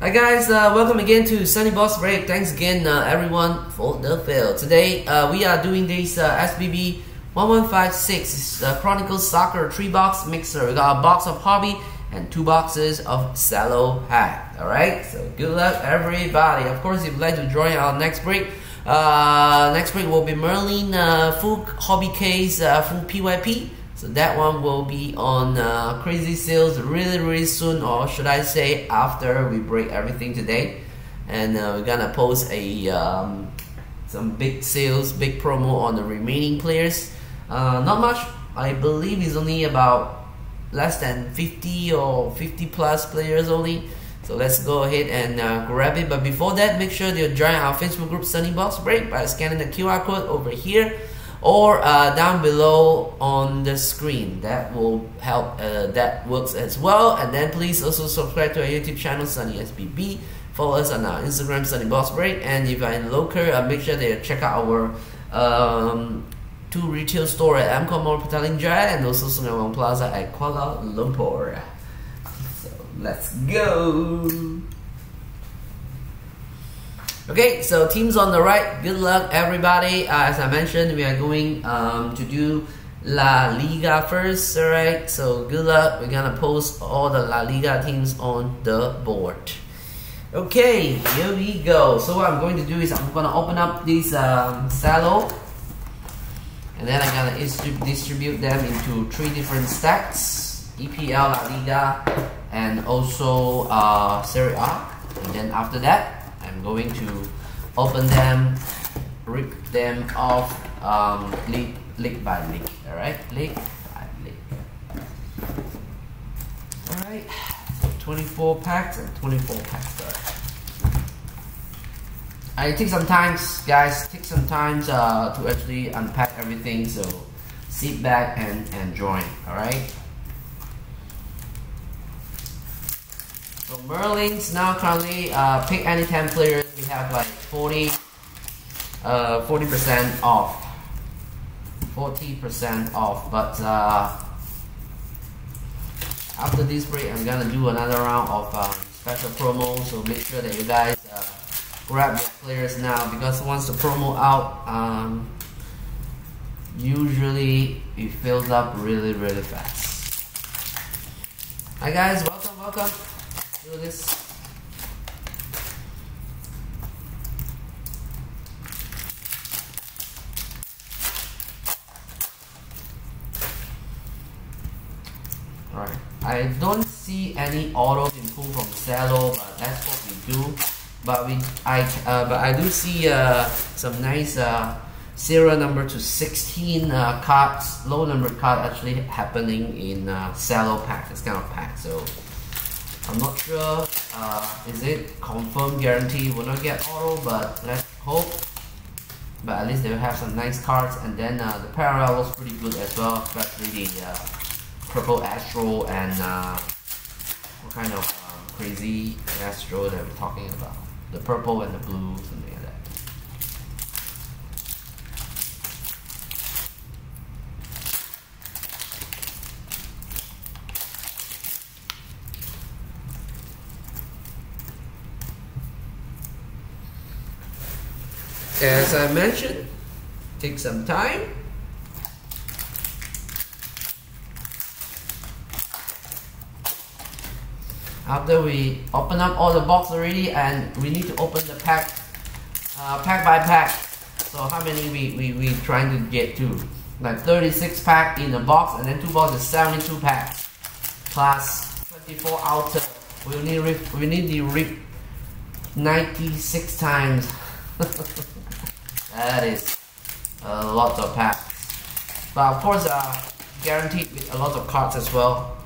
Hi guys, uh, welcome again to Sonny Box Break. Thanks again uh, everyone for the fill. Today uh, we are doing this uh, SBB 1156 uh, Chronicles Soccer 3 box mixer. We got a box of Hobby and two boxes of Cello Pack. Alright, so good luck everybody. Of course, if you'd like to join our next break, uh, next break will be Merlin uh, full Hobby Case full PYP. So that one will be on uh, crazy sales really really soon or should I say after we break everything today. And uh, we're gonna post a um, some big sales big promo on the remaining players. Uh, not much. I believe it's only about less than 50 or 50 plus players only. So let's go ahead and uh, grab it. But before that make sure you join our Facebook group Sonny Box Break by scanning the QR code over here or uh, down below on the screen. That will help uh, that works as well. And then please also subscribe to our youtube channel sonny sbb follow us on our instagram sonny box break. And if you're in local uh, make sure you check out our um, two retail store at Amcorp Mall Petaling Jaya and also Sungei Plaza at Kuala Lumpur. So let's go Okay, so teams on the right, good luck everybody. Uh, as I mentioned, we are going um, to do La Liga first, alright? So good luck. We're gonna post all the La Liga teams on the board. Okay, here we go. So what I'm going to do is I'm gonna open up this um, and then I'm gonna distribute them into three different stacks EPL, La Liga, and also uh, Serie A. And then after that, Going to open them, rip them off um, leak, leak by leak. Alright, leak by leak. Alright, 24 packs and 24 packs. Right. I take some time, guys. Take some time uh, to actually unpack everything. So sit back and and join. All right. So Merlins now currently uh, pick any 10 players. We have like 40 uh, 40% off. 40% off. But uh, after this break, I'm gonna do another round of um, special promo. So make sure that you guys uh, grab your players now because once the promo out, um, usually it fills up really really fast. Hi guys, welcome, welcome do this. Alright, I don't see any auto input from Cello, but that's what we do. But we, I, uh, but I do see uh, some nice uh, serial number to 16 uh, cards, low number card actually happening in uh, pack, this kind of pack. So I'm not sure uh, is it confirmed guarantee will not get auto but let's hope. But at least they'll have some nice cards and then uh, the parallel looks pretty good as well especially the uh, purple astro and uh, what kind of um, crazy astro that we're talking about. The purple and the blue something like that As I mentioned, take some time. After we open up all the box already and we need to open the pack uh, pack by pack. So how many we, we, we trying to get to? Like 36 pack in the box and then two boxes 72 pack plus 24 outer. We need we need the rip 96 times. That is a lot of packs. But of course, uh, guaranteed with a lot of cards as well.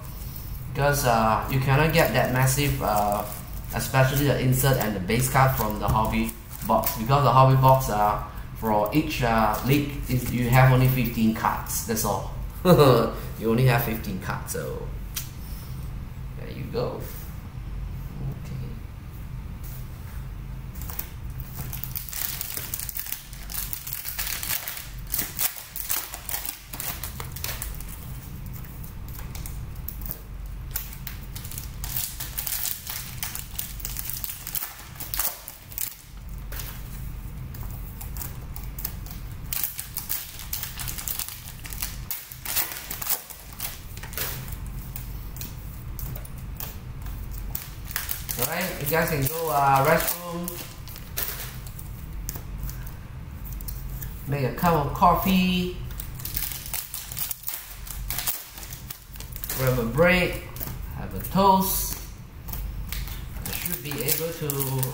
Because uh, you cannot get that massive, uh, especially the insert and the base card from the hobby box. Because the hobby box, uh, for each uh, league, you have only 15 cards. That's all. you only have 15 cards, so there you go. Alright, you guys can go uh, restroom. Make a cup of coffee. Grab a break. Have a toast. I should be able to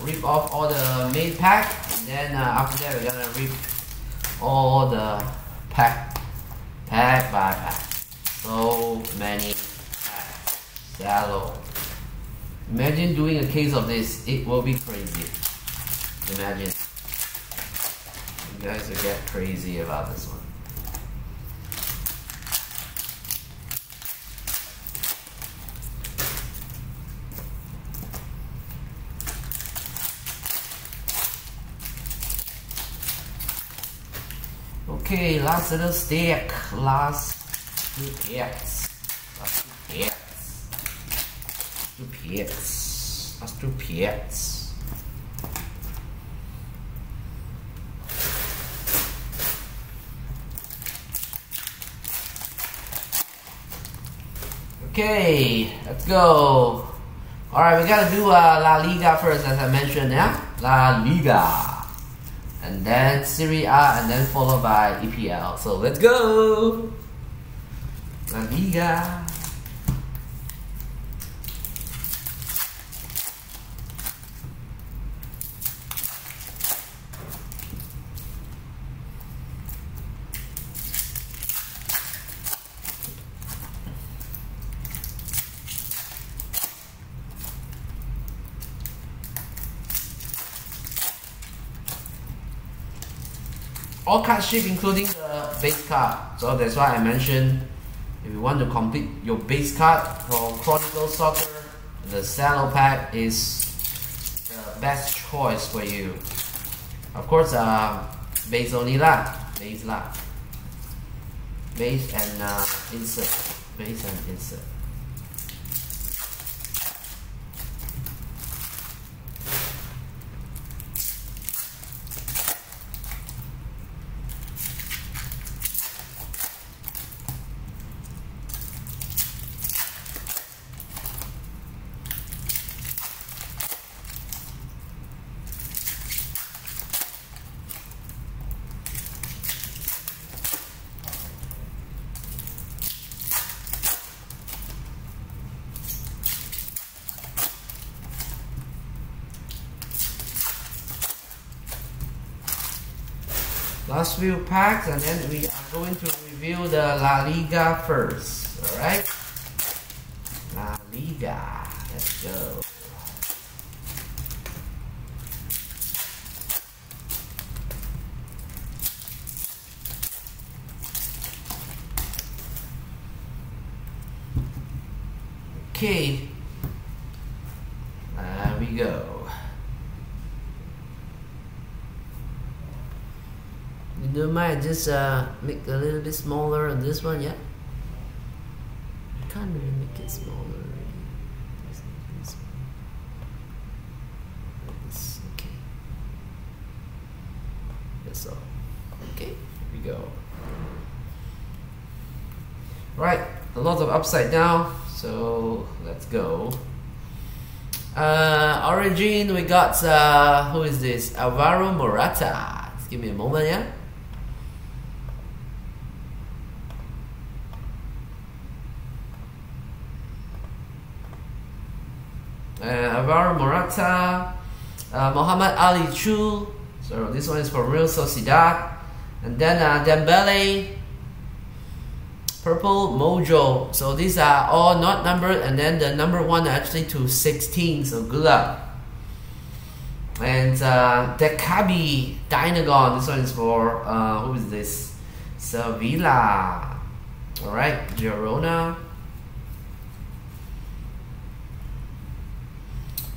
rip off all the main pack. And then uh, after that, we're gonna rip all the pack, pack by pack. So many packs. Shallow. Imagine doing a case of this. It will be crazy. Imagine. You guys will get crazy about this one. Okay, last little stick. Last two packs. Packs. Last two packs. Okay, let's go. Alright, we gotta do uh, La Liga first, as I mentioned, yeah? La Liga. And then Serie A, and then followed by EPL. So let's go! La Liga. All card ship including the base card. So that's why I mentioned if you want to complete your base card for Chronicle Soccer, the Cello pack is the best choice for you. Of course, uh, base only lah, base lah. Base and uh, insert, base and insert. last few packs and then we are going to review the La Liga first alright La Liga let's go okay there we go you just uh, make a little bit smaller on this one yeah? I can't really make it smaller. This this, okay. That's all. Okay. Here we go. Right. A lot of upside down. So let's go. Uh, origin we got uh, who is this? Alvaro Morata. Just give me a moment yeah uh, Morata, uh, Muhammad Ali Chu. So this one is for Real Sociedad, and then uh, Dembele, Purple Mojo. So these are all not numbered, and then the number one actually to 16. So good luck. And uh, Dekabi Dynagon. This one is for uh, who is this? Sevilla. All right, Girona.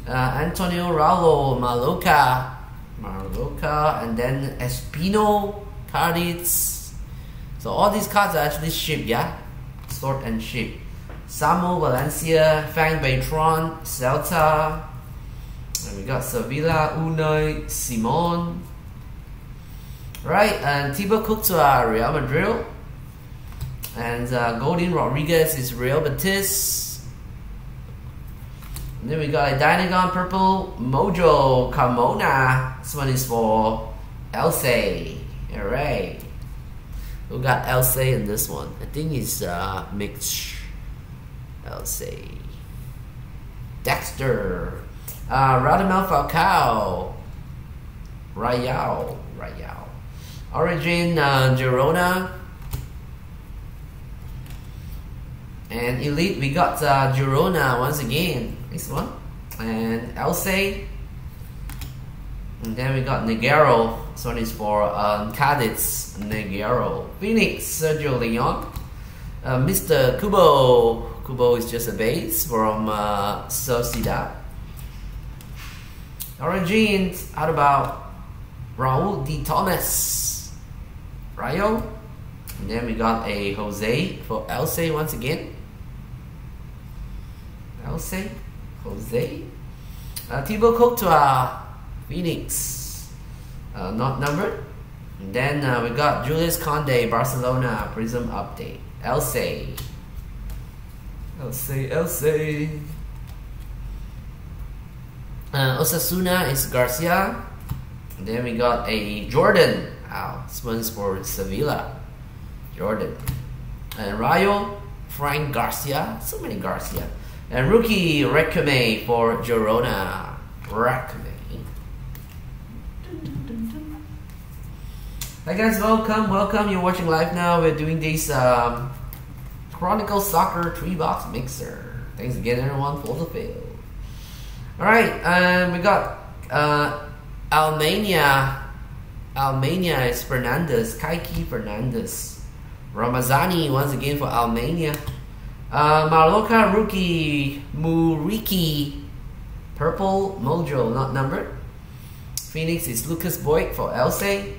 Uh, Antonio Raul, Maloka, Maloka, and then Espino, Carditz. So all these cards are actually shipped, yeah? Sort and ship. Samo Valencia, Fran Beltrán, Celta. And we got Sevilla, Unai, Simon. Right, and Thibaut Courtois, Real Madrid. And uh, Guido Rodriguez is Real Betis. Then we got a Dynagon Purple Mojo Carmona. This one is for Elsa. Alright. We got Elsa in this one. I think it's uh, mixed. Elsa. Dexter. Uh, Radamel Falcao. Rayao. Rayao. Origin uh, Girona. And Elite, we got uh, Girona once again. This one. And Elsa. And then we got Negero. This one is for um, Cadiz Negero. Phoenix, Sergio Leon. Uh, Mr. Kubo. Kubo is just a base from uh, Sociedad. Origins, how about Raul Di Thomas? Rayo. And then we got a Jose for Elsa once again. Elsa, Jose. Uh, Thibaut Courtois, Phoenix, uh, not numbered. And then uh, we got Jules Koundé, Barcelona, Prism update. Elsa. Elsa, Elsa. Uh, Osasuna is Garcia. And then we got a Jordan. Wow, this one's for Sevilla. Jordan. And Rayo, Frank Garcia. So many Garcia. And rookie Rekame for Girona. Rekame. Hi guys, welcome, welcome. You're watching live now. We're doing this um, Chronicle Soccer 3 box mixer. Thanks again, everyone, for the fail. Alright, um, we got uh, Almania. Almania is Fernandez, Kaiki Fernandez. Ramazani once again for Almania. Uh, Mallorca rookie Muriki. Purple Mojo, not numbered. Phoenix is Lucas Boyd for Elsa.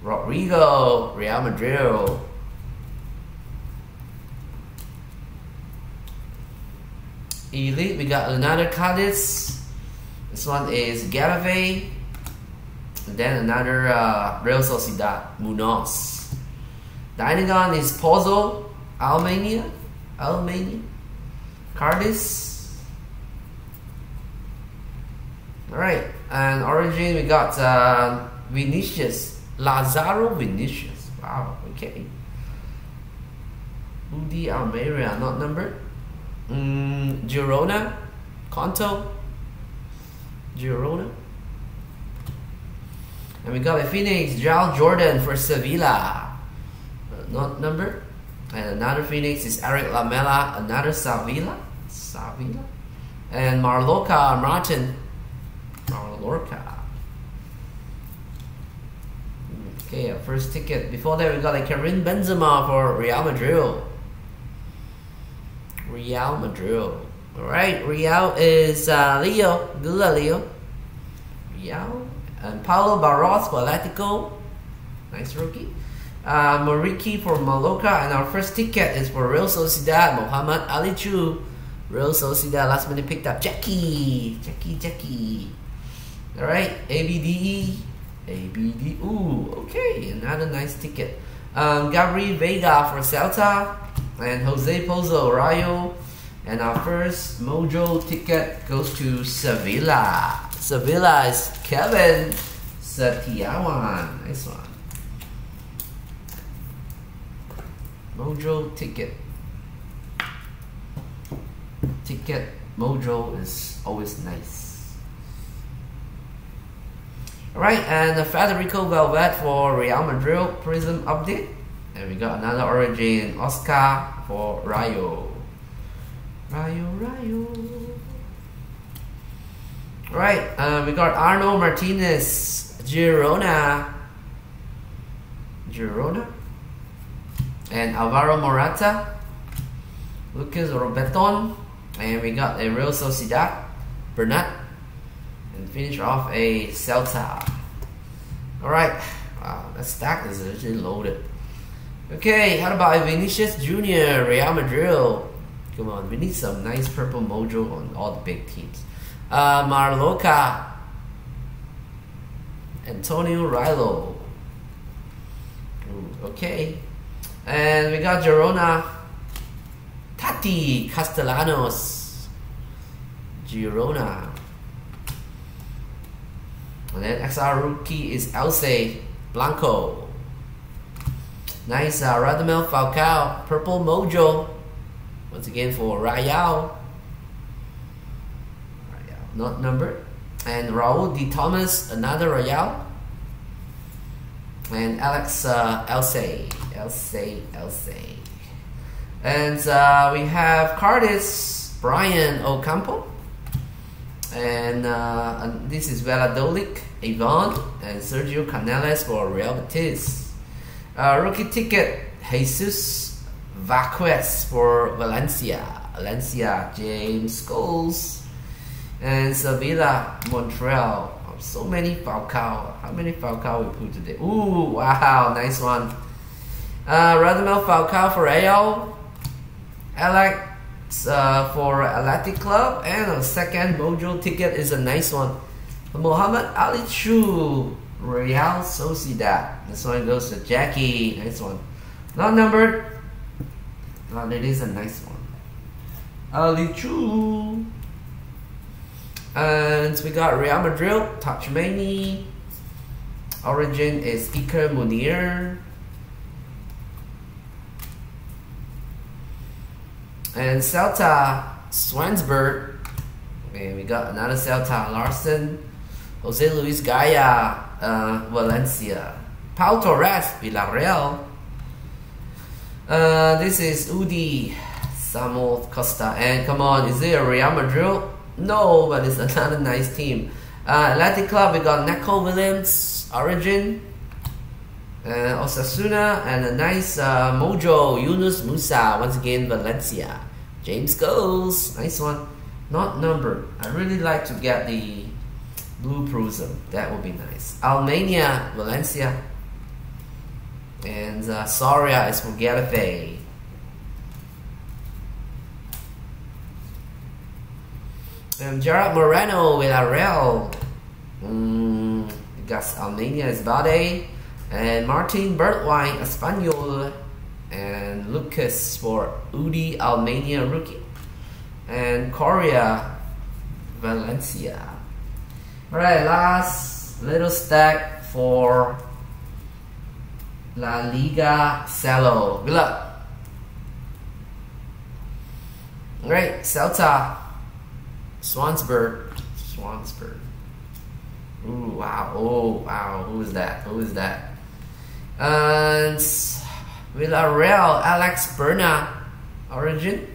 Rodrigo, Real Madrid. Elite, we got another Cadiz. This one is Garavay. And then another uh, Real Sociedad, Munoz. Dynagon is Pozo, Almania. Almania. Cardis. Alright, and Origin we got uh, Vinicius. Lazaro Vinicius. Wow, okay. Udi Almeria, not numbered. Mm, Girona, Conto, Girona. And we got a Phoenix, Jal Jordan for Sevilla, uh, not numbered. And another Phoenix is Eric Lamela, another Sevilla, Sevilla. And Marloca Martin, Marloca. Okay, our first ticket. Before that, we got a Karim Benzema for Real Madrid. Real Madrid. Alright, Real is uh, Leo. Good luck, Leo. Real. And Paulo Barros for Atletico. Nice rookie. Uh, for Maloka, And our first ticket is for Real Sociedad. Mohamed Ali Chu. Real Sociedad last minute picked up Jackie. Jackie, Jackie. Alright, ABDE. ABD. Ooh, okay, another nice ticket. Um, Gabri Veiga for Celta and Jose Pozo Rayo. And our first Mojo ticket goes to Sevilla. Sevilla is Kevin Setiawan. Nice one. Mojo ticket. Ticket Mojo is always nice. Alright, and Federico Velvet for Real Madrid Prism update. And we got another origin, Oscar for Rayo. Rayo, Rayo. Right, uh, we got Arnau Martinez, Girona. Girona. And Alvaro Morata, Lucas Robertone. And we got a Real Sociedad, Bernat. And finish off a Celta. Alright, wow, that stack is actually loaded. Okay, how about Vinicius Jr., Real Madrid? Come on, we need some nice purple mojo on all the big teams. Uh, Marloca, Antonio Rilo. Ooh, okay, and we got Girona, Taty Castellanos. Girona. And then XR rookie is Elche Blanco. Nice uh, Radamel Falcao, Purple Mojo. Once again for Rayao. Not numbered. And Raul Di Thomas, another Rayao. And Alex uh, Elche, Elche, Elche. And uh, we have Cardis Brian Ocampo. And, uh, this is Valladolid, Ivan, and Sergio Canales for Real Betis. Uh, rookie ticket, Jesus Vazquez for Valencia. Valencia, James Scholes. And Sevilla, Montreal. So many Falcao. How many Falcao we put today? Ooh, wow, nice one. Uh, Radamel Falcao for AO. Alex uh, for Athletic Club. And a second Mojo ticket is a nice one. Muhammad Ali Chu, Real Sociedad. This one goes to Jackie. Nice one. Not numbered. But it is a nice one. Ali Chu. And we got Real Madrid, Tchouaméni. Origin is Iker Muniain. And Celta, Swansburg. And we got another Celta, Larson. Jose Luis Gaya, uh, Valencia. Pau Torres, Villarreal. Uh, this is Udi, Samuel Costa. And come on, is it a Real Madrid? No, but it's another nice team. Uh, Athletic Club, we got Neco Williams, Origin. Uh, Osasuna, and a nice uh, Mojo, Yunus Musa, once again, Valencia. James Goes, nice one. Not numbered. I really like to get the blue prism. That would be nice. Almania, Valencia. And uh, Soria is for Getafe. And Gerard Moreno, Villarreal. Mm, Gus Almania is Bade. And Martin Braithwaite, Espanyol. And Lucas for Udi Almania rookie. And Coria, Valencia. Alright, last little stack for La Liga Cello. Good luck. Alright, Celta. Swansburg. Swansburg. Ooh, wow. Oh, wow. Who is that? Who is that? And Villarreal, Alex Berna. Origin.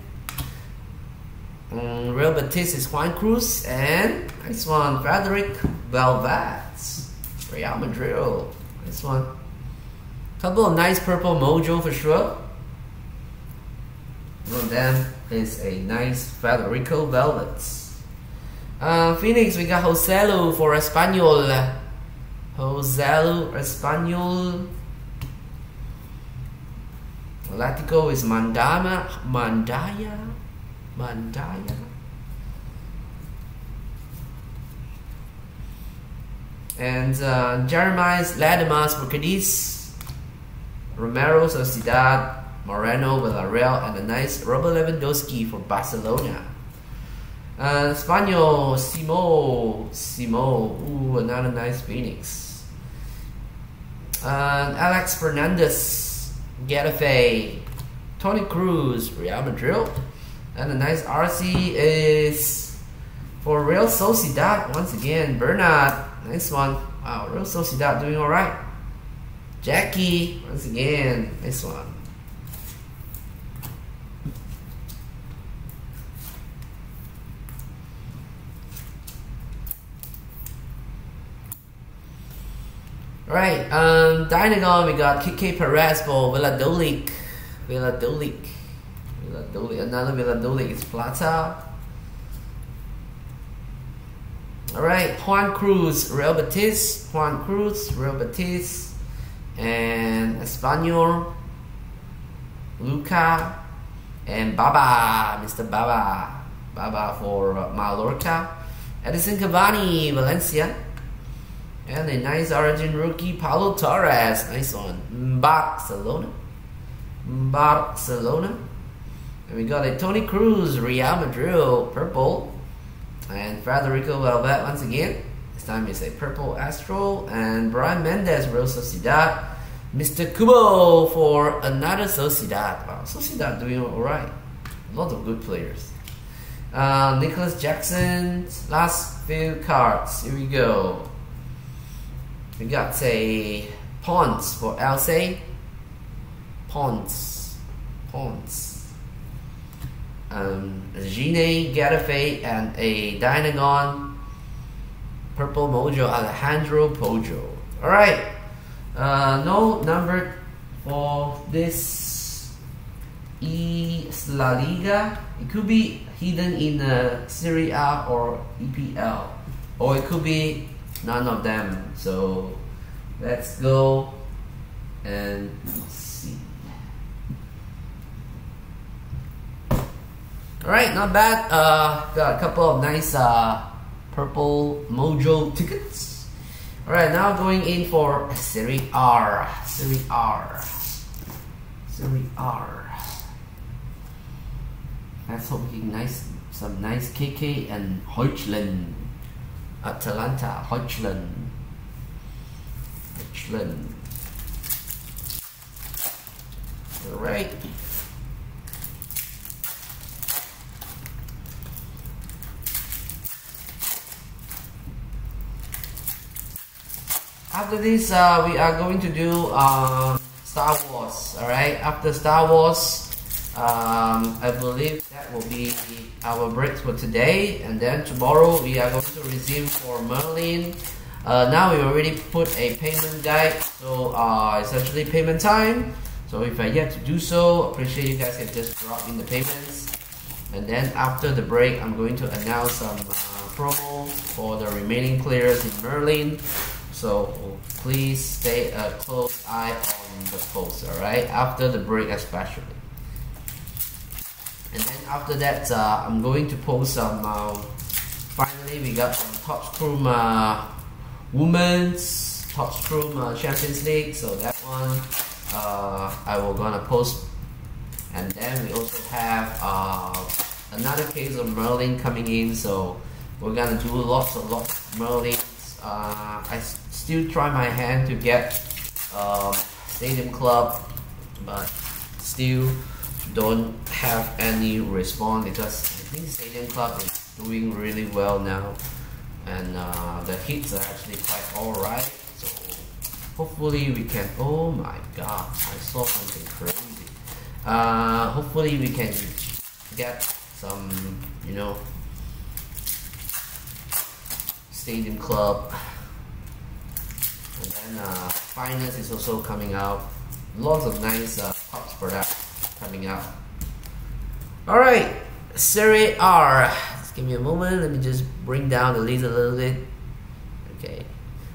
Um, Real Betis is Juan Cruz. And nice one, Frederic Valverde. Real Madrid. Nice one. Couple of nice purple mojo for sure. One of them is a nice Federico Velvet. Uh, Phoenix, we got Joselu for Espanyol. Joselu Espanyol. Atletico is Mandama, Mandaya, Mandaya. And uh, Jeremiah's Latimas for Cadiz. Romero Sociedad, Moreno Villarreal, and a nice Robert Lewandowski for Barcelona. Uh, Spaniel, Simo, Simo, ooh, another nice Phoenix. Uh, Alex Fernandez, Getafe, Toni Kroos, Real Madrid, and a nice RC is for Real Sociedad once again. Bernard, nice one. Wow, Real Sociedad doing all right. Jackie, once again, nice one. Alright, um, Dynagon, we got Kike Perez for Valladolid. Valladolid. Valladolid. Another Valladolid is Plata. Alright, Juan Cruz, Real Betis. Juan Cruz, Real Betis. And Espanol, Luca. And Baba, Mr. Baba. Baba for Mallorca. Edinson Cavani, Valencia. And a nice origin rookie, Paulo Torres. Nice one. Barcelona. Barcelona. And we got a Toni Kroos, Real Madrid, purple. And Federico Valverde once again. This time it's a purple Astral. And Brais Mendez, Real Sociedad. Mr. Kubo for another Sociedad. Wow, Sociedad doing alright. A lot of good players. Uh, Nicholas Jackson, last few cards. Here we go. We got a Ponce for Elsa. Ponce. Ponce. Um, Gine Getafe and a Dynagon. Purple Mojo Alejandro Pojo. Alright. Uh, no number for this E La Liga. It could be hidden in the Serie A or EPL, or it could be none of them. So let's go and see. Alright, not bad. Uh, got a couple of nice uh, purple mojo tickets. Alright, now going in for Serie R. Serie R. Serie R. Let's hope we can nice some nice KK and Hoychland. Atalanta, Hoychland. Hoychland. Alright. After this, uh, we are going to do uh, Star Wars. Alright, after Star Wars, um, I believe that will be our break for today and then tomorrow we are going to resume for Merlin. Uh, now we already put a payment guide so uh, it's actually payment time. So if I yet to do so appreciate you guys can just drop in the payments. And then after the break I'm going to announce some uh, promos for the remaining players in Merlin. So please stay a close eye on the post alright? After the break especially and then after that uh, I'm going to post some uh, finally we got some top scrum uh, women's top scrum uh, champions league. So that one uh, I will gonna post. And then we also have uh, another case of Merlin coming in. So we're gonna do lots of lots of Merlins. Uh, I still try my hand to get um, Stadium Club but still don't have any response. Because I think Stadium Club is doing really well now. And uh, the hits are actually quite alright. So hopefully we can oh my god I saw something crazy. Uh, hopefully we can get some you know Stadium Club. And then uh, Finance is also coming out. Lots of nice uh, pops for that coming out. All right, Serie R. Just give me a moment. Let me just bring down the list a little bit. Okay.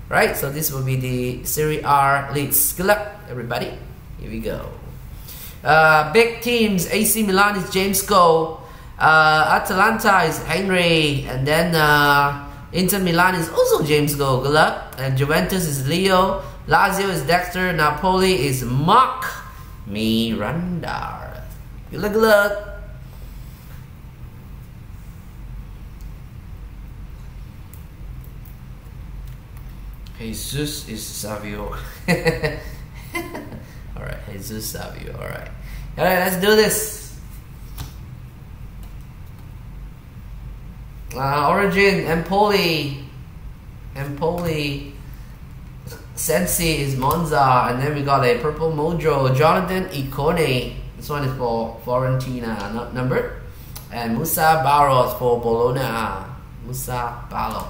Right, so this will be the Serie R leads. Good luck, everybody. Here we go. Uh, big teams. AC Milan is James Go. Uh, Atalanta is Henry. And then uh, Inter Milan is also James Go. Good luck. And Juventus is Leo. Lazio is Dexter. Napoli is Mark. Miranda. You look, look. Jesus is Savio. Alright, Jesus Savio. Alright. Alright, let's do this. Uh, Origin, Empoli. Empoli. Sensi is Monza, and then we got a purple mojo, Jonathan Icone. This one is for Fiorentina, not numbered. And Musa Barrow for Bologna. Musa Barrow.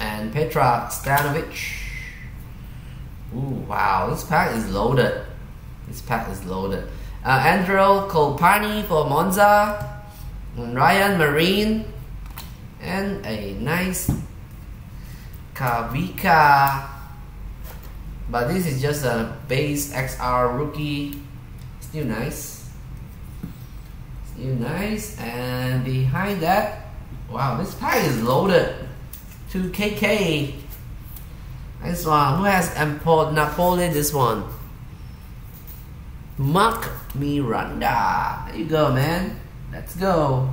And Petra Stanovic. Ooh, wow, this pack is loaded. This pack is loaded. Uh, Andrea Colpani for Monza. And Ryan Marine. And a nice Kavika. But this is just a base XR rookie. Still nice. Still nice. And behind that, wow, this pack is loaded. 2KK. This one. Who has Napoli this one? Mark Miranda. There you go, man. Let's go.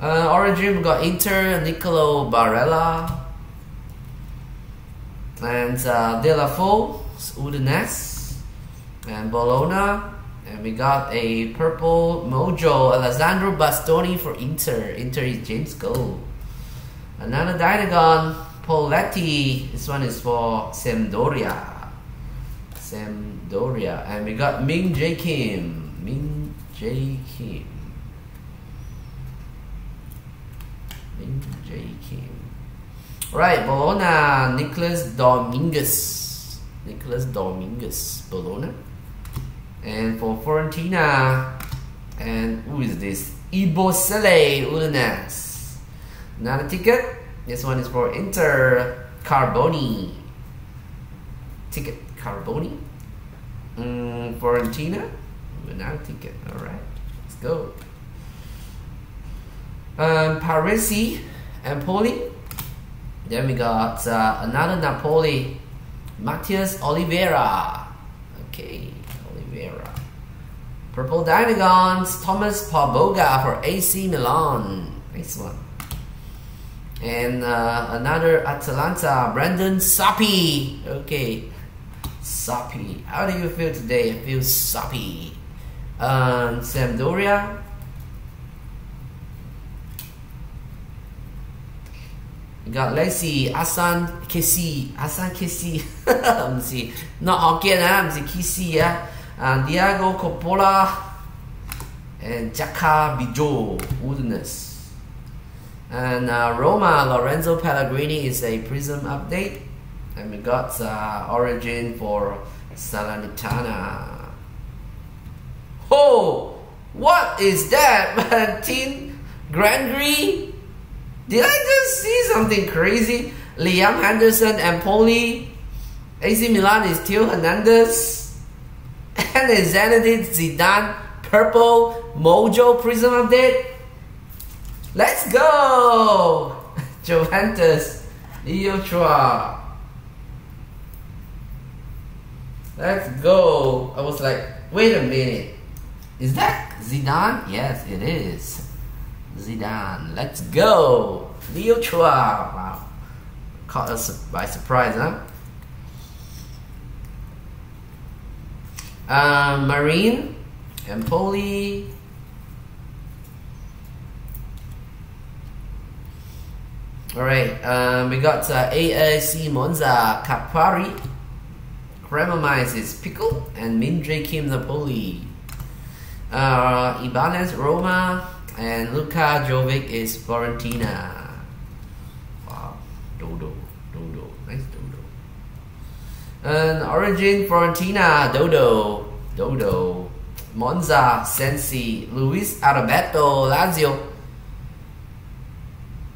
Uh, Origin, we got Inter, Nicolo Barella. And uh, Deulofeu, Udinese. And Bologna. And we got a purple mojo, Alessandro Bastoni for Inter. Inter is James Gold. Another Dynagon, Poletti. This one is for Sampdoria. Sampdoria. And we got Ming J. Kim. Ming J. Kim. Ming J. Kim. Right, Bologna, Nicholas Dominguez. Nicholas Dominguez, Bologna. And for Fiorentina, and who is this? Ibo Ebosele Udinese. Another ticket. This one is for Inter Carboni. Ticket Carboni. Mm, Fiorentina. Another ticket. All right, let's go. Um, Parisi, Empoli. Then we got uh, another Napoli, Matthias Oliveira. Okay, Oliveira. Purple Dynagons, Thomas Parboga for AC Milan. Nice one. And uh, another Atalanta, Brandon Sappi. Okay, Sappi. How do you feel today? I feel Sappi. Um, Sampdoria. Got Asan Kesi Asan Kesi Let me see. Not Hokkien ah. Uh, Kesi ah uh, Diego Coppola and Jaka Bijo. Woodness and uh, Roma Lorenzo Pellegrini is a Prism update. And we got uh, Origin for Salernitana. Oh what is that Martin Grandry did I just see something crazy? Liam Henderson, Empoli. AC Milan is Theo Hernandez. And then Zinedine Zidane, Purple, Mojo Prism update. Let's go! Juventus, Leo Chua. Let's go. I was like, wait a minute. Is that Zidane? Yes, it is. Zidane. Let's go. Leo Chua. Wow. Caught us by surprise, huh? Um, Marine. Empoli. Alright, um, we got uh, AAC Monza Capari. Cremomize is Pickle. And Mindre Kim Napoli. Uh, Ibanez Roma. And Luka Jovic is Florentina. Wow, Dodo, Dodo, nice Dodo. And Origin Florentina, Dodo, Dodo. Monza, Sensi, Luis Arabeto, Lazio.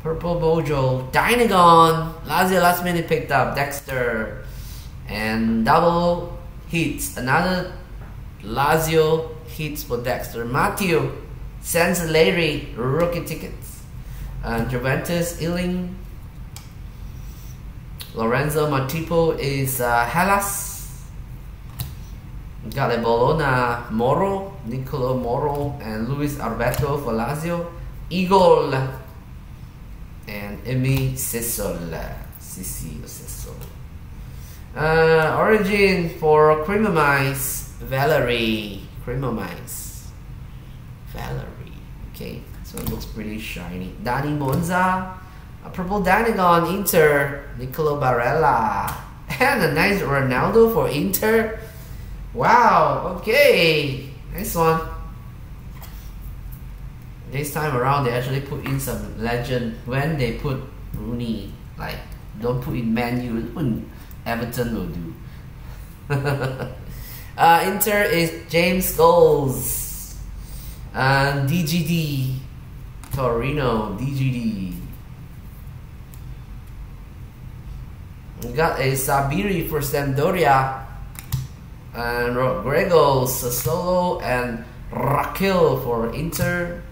Purple Bojo, Dynagon, Lazio last minute picked up Dexter, and double hits. Another Lazio hits for Dexter. Matthew, Sans Larry, rookie tickets. Uh, Juventus, Ealing. Lorenzo Martipo is uh, Hellas. Got Bologna, Moro, Nicolo Moro, and Luis Alberto for Lazio. Igor and Emi Sissol. Sissi Sissol. Uh, origin for Cremomize, Valerie. Cremomize. Valerie. Okay, so it looks pretty shiny. Danny Monza, a purple Dynagon, Inter, Nicolo Barella, and a nice Ronaldo for Inter. Wow, okay, nice one. This time around, they actually put in some legend when they put Rooney. Like, don't put in Manu, put Everton will do. uh, Inter is James Scholes. And DGD, Torino, DGD. We got a Sabiri for Sampdoria, and Grego, Sassuolo, and Raquel for Inter.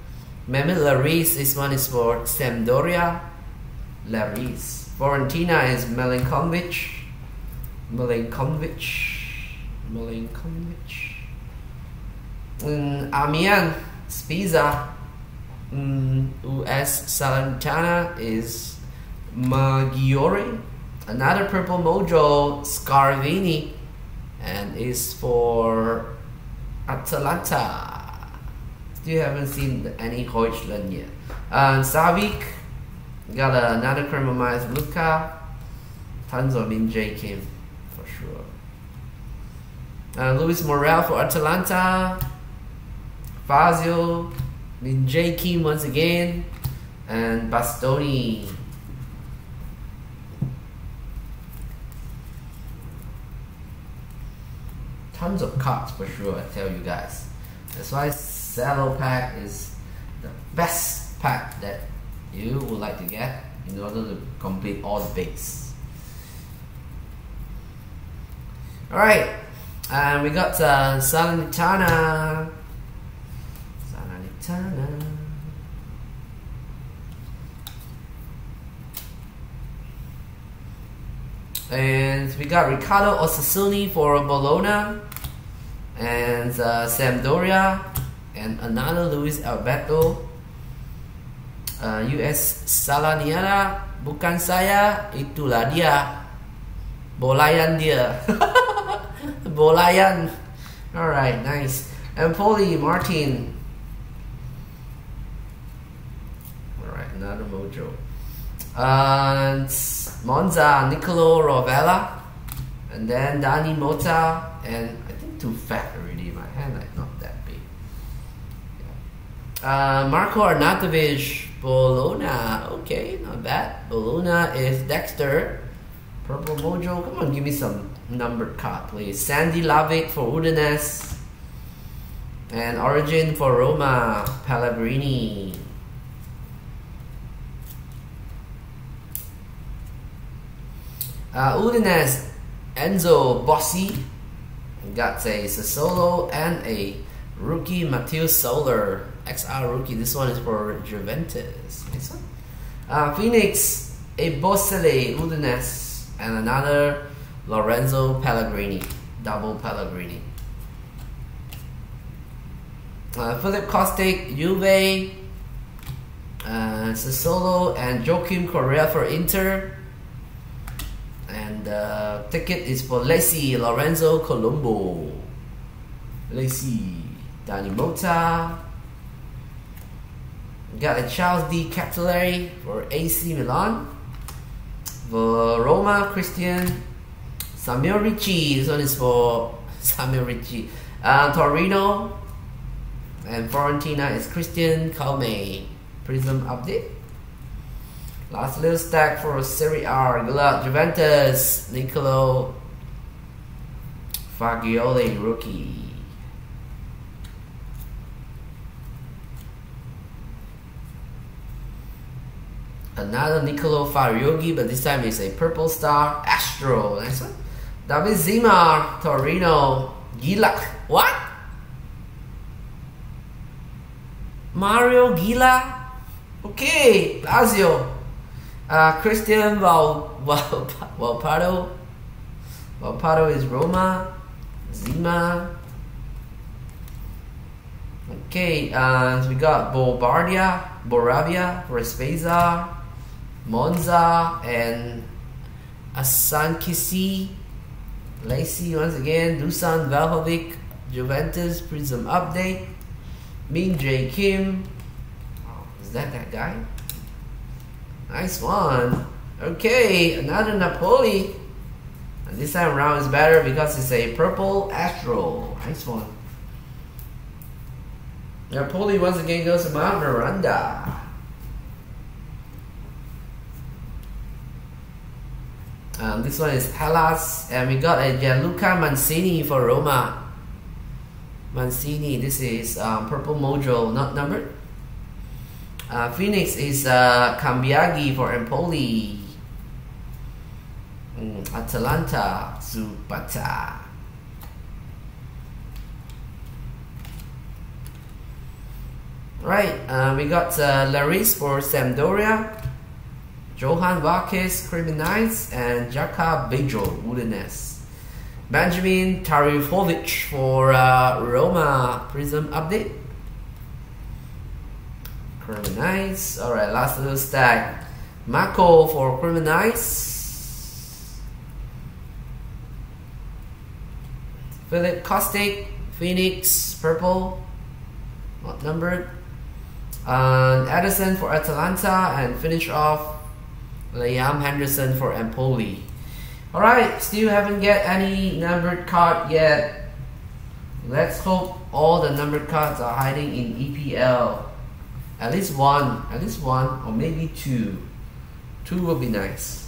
Mehmet Laris, one is for Sampdoria. Laris. Fiorentina is Milinkovic. Milinkovic. Milinkovic. Mm, Amiens, Spiza, Mm, US Salernitana is Maggiore. Another purple mojo, Scalvini, and is for Atalanta. Still haven't seen any Hoychland yet. And Savik, got another Cremomize Luca. Tons of Min-jae Kim, for sure. Uh, Luis Morel for Atalanta. Fazio, Min-jae Kim once again. And Bastoni. Tons of cards for sure, I tell you guys. That's why Cello Pack is the best pack that you would like to get in order to complete all the base. Alright, and we got uh, Salernitana. Salernitana. And we got Ricardo Osasuni for Bologna and uh, Sampdoria and another Luis Alberto uh, US Salaniana bukan saya itulah dia bolayan dia. Bolayan. Alright nice. And Empoli Martin another mojo and Monza Nicolo Rovella and then Dany Mota and I think too fat already my hand like not that big yeah. uh, Marco Arnautovic Bologna. Okay, not bad. Bologna is Dexter. Purple Mojo. Come on, give me some numbered card, please. Sandy Lavic for Udinese. And Origin for Roma. Pellegrini. Uh, Udinese, Enzo Bossi. Got a Sassuolo and a rookie Matheus Solar, XR rookie. This one is for Juventus. Nice one. Uh, Phoenix, Ebosele Udinese, and another Lorenzo Pellegrini. Double Pellegrini. Uh, Filip Kostic, Juve, uh, and Joaquim Correa for Inter. And uh, ticket is for Lacy Lorenzo Colombo. Lacy, Dany Mota, got a Charles De Ketelaere for AC Milan. For Roma, Christian Samuel Ricci. This one is for Samuel Ricci. Uh, Torino and Fiorentina is Christian Calme. Prism update. Last little stack for Serie A. Good luck. Juventus, Nicolo Fagioli, rookie. Another Nicolo Fariogi, but this time it's a purple star Astro. Nice one. David Zima, Torino, Gilak. What? Mario Gila? Okay, Lazio. Uh, Christian Val, Val, Valpardo. Valpardo is Roma. Zima. Okay, and uh, we got Bobardia, Boravia, Respeza, Monza and Asankisi, Lacey once again, Dusan Vlahovic, Juventus Prism Update, Min-jae Kim. Is that that guy? Nice one. Okay, another Napoli. And this time around is better because it's a purple Astro. Nice one. Napoli once again goes to Mount Miranda. Um, this one is Hellas, and we got a Gianluca Mancini for Roma. Mancini, this is um, Purple Mojo, not numbered. Uh, Phoenix is uh, Cambiaghi for Empoli. Mm, Atalanta, Zubata. Right, uh, we got uh, Laris for Sampdoria. Johan Vakis, Cremonese, and Jaka Bejo, Udinese. Benjamin Tahirovic for uh, Roma Prism Update. Cremonese. Alright, last little stack. Mako for Cremonese. Filip Kostic, Phoenix, purple, not numbered. And Edison for Atalanta, and finish off Liam Henderson for Empoli. Alright, still haven't get any numbered card yet. Let's hope all the numbered cards are hiding in EPL. At least one, at least one, or maybe two. Two will be nice.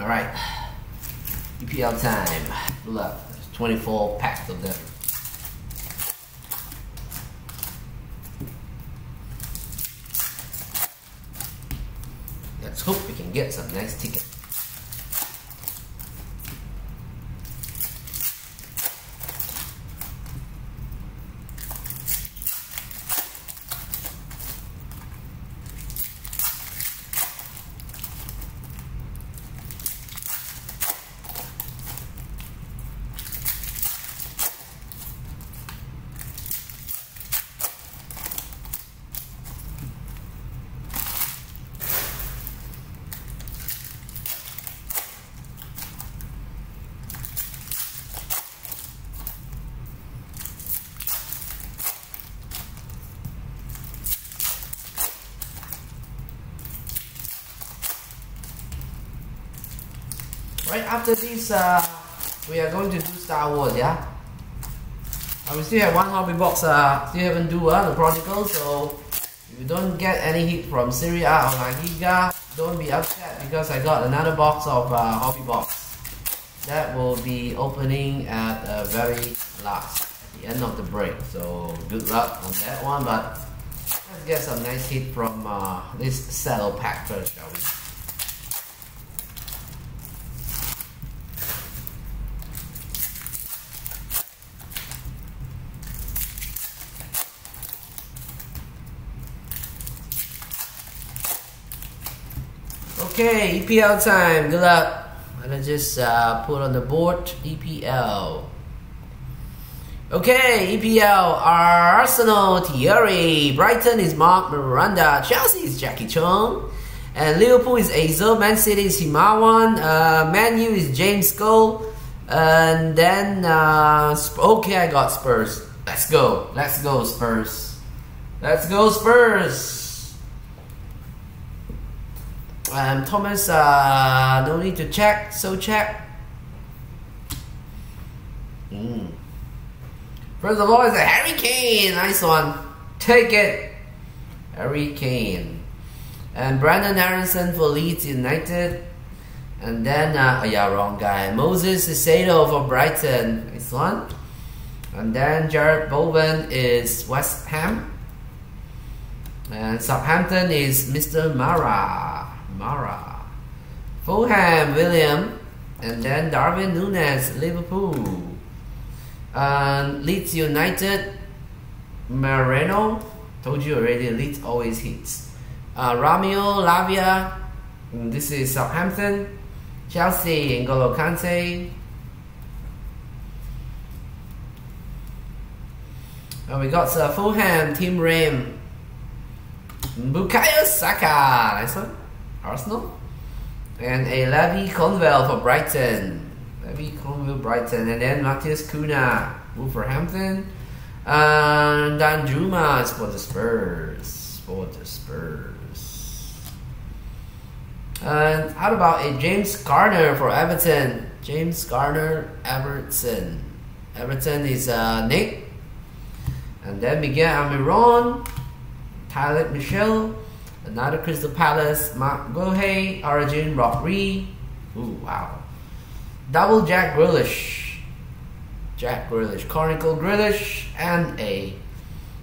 Alright. EPL time. Look, 24 packs of them. Let's hope we can get some nice tickets. Right uh, we are going to do Star Wars, yeah? Uh, we still have one hobby box, uh, still haven't do uh, the Chronicles, so if you don't get any hit from Serie A or La Liga, don't be upset because I got another box of uh, hobby box. That will be opening at the very last, at the end of the break. So good luck on that one, but let's get some nice hit from uh, this saddle pack first, shall we? Okay, EPL time. Good luck. I'm gonna just uh, put on the board EPL. Okay, EPL. Arsenal, Thierry. Brighton is Marc Miranda. Chelsea is Jackie Chung. And Liverpool is Azel. Man City is Himawan. Uh, Man U is James Cole. And then, uh, okay, I got Spurs. Let's go. Let's go, Spurs. Let's go, Spurs. Um, Thomas, uh, no need to check, so check. Mm. First of all, it's a Harry Kane, nice one. Take it, Harry Kane. And Brenden Aaronson for Leeds United. And then, uh, oh yeah, wrong guy. Moses Caicedo for Brighton, nice one. And then Jarrod Bowen is West Ham. And Southampton is Mr. Mara. Mara. Fulham, William. And then Darwin Núñez, Liverpool. And Leeds United, Moreno. Told you already, Leeds always hits. Uh, Romeo Lavia. This is Southampton. Chelsea, N'Golo Kante. And we got uh, Fulham, Tim Ream. Bukayo Saka. Nice one. Arsenal. And a Levi Colwill for Brighton. Levi Colwill, Brighton. And then Matheus Cunha, Wolverhampton. And Danjuma is for the Spurs. For the Spurs. And how about a James Garner for Everton? James Garner, Everton. Everton is uh, Nick. And then Miguel Almiron, Tyler Michel, Another Crystal Palace, Marc Guehi, Origin, Rodri. Ooh, wow. Double Jack Grealish. Jack Grealish, Chronicle Grealish, and a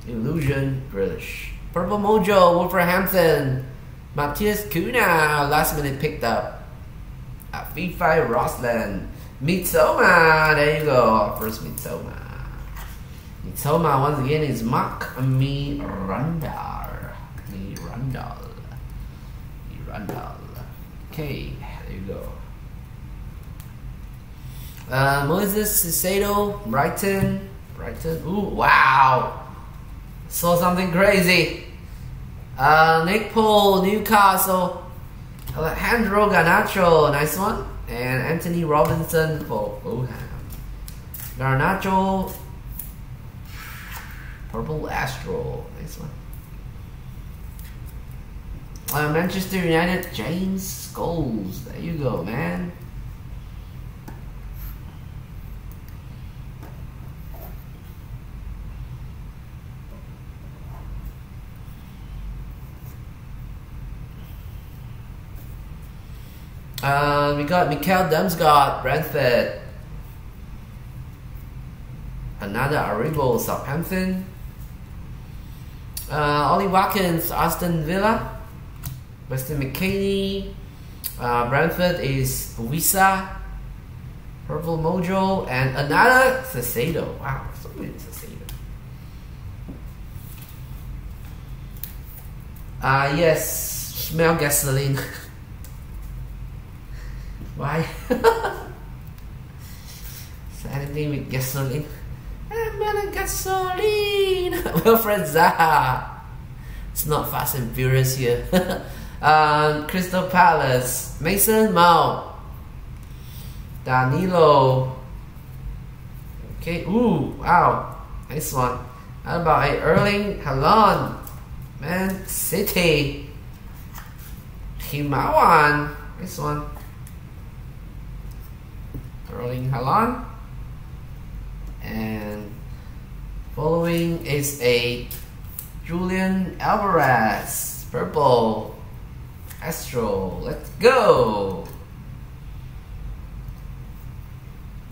Illusion Grealish. Purple Mojo, Wolverhampton. Matheus Cunha, last minute picked up. At FIFA Rosland. Mitoma, there you go. First Mitoma. Mitoma once again is Marc Miranda. Randall. Randall. Okay, there you go. Uh, Moses Caicedo, Brighton. Brighton. Ooh, wow. Saw something crazy. Uh, Nick Pope, Newcastle. Alejandro Garnacho, nice one. And Anthony Robinson for Fulham. Garnacho, Purple Astro, nice one. Uh, Manchester United, James Scholes. There you go, man. Uh, we got Mikkel Damsgaard, Brentford. Another Aribo, Southampton. Uh, Ollie Watkins, Aston Villa. Weston McKennie. Uh, Brentford is Wissa. Purple Mojo. And another Caicedo. Wow, so many Caicedo. Uh, yes, smell gasoline. Why? Saturday with gasoline. I'm gonna gasoline. Wilfried Zaha. It's not Fast and Furious here. Um, Crystal Palace. Mason Mount. Danilo. Okay. Ooh. Wow. Nice one. How about a Erling Haaland? Man City. Himawan. Nice one. Erling Haaland. And following is a Julian Alvarez, purple, Astro. Let's go.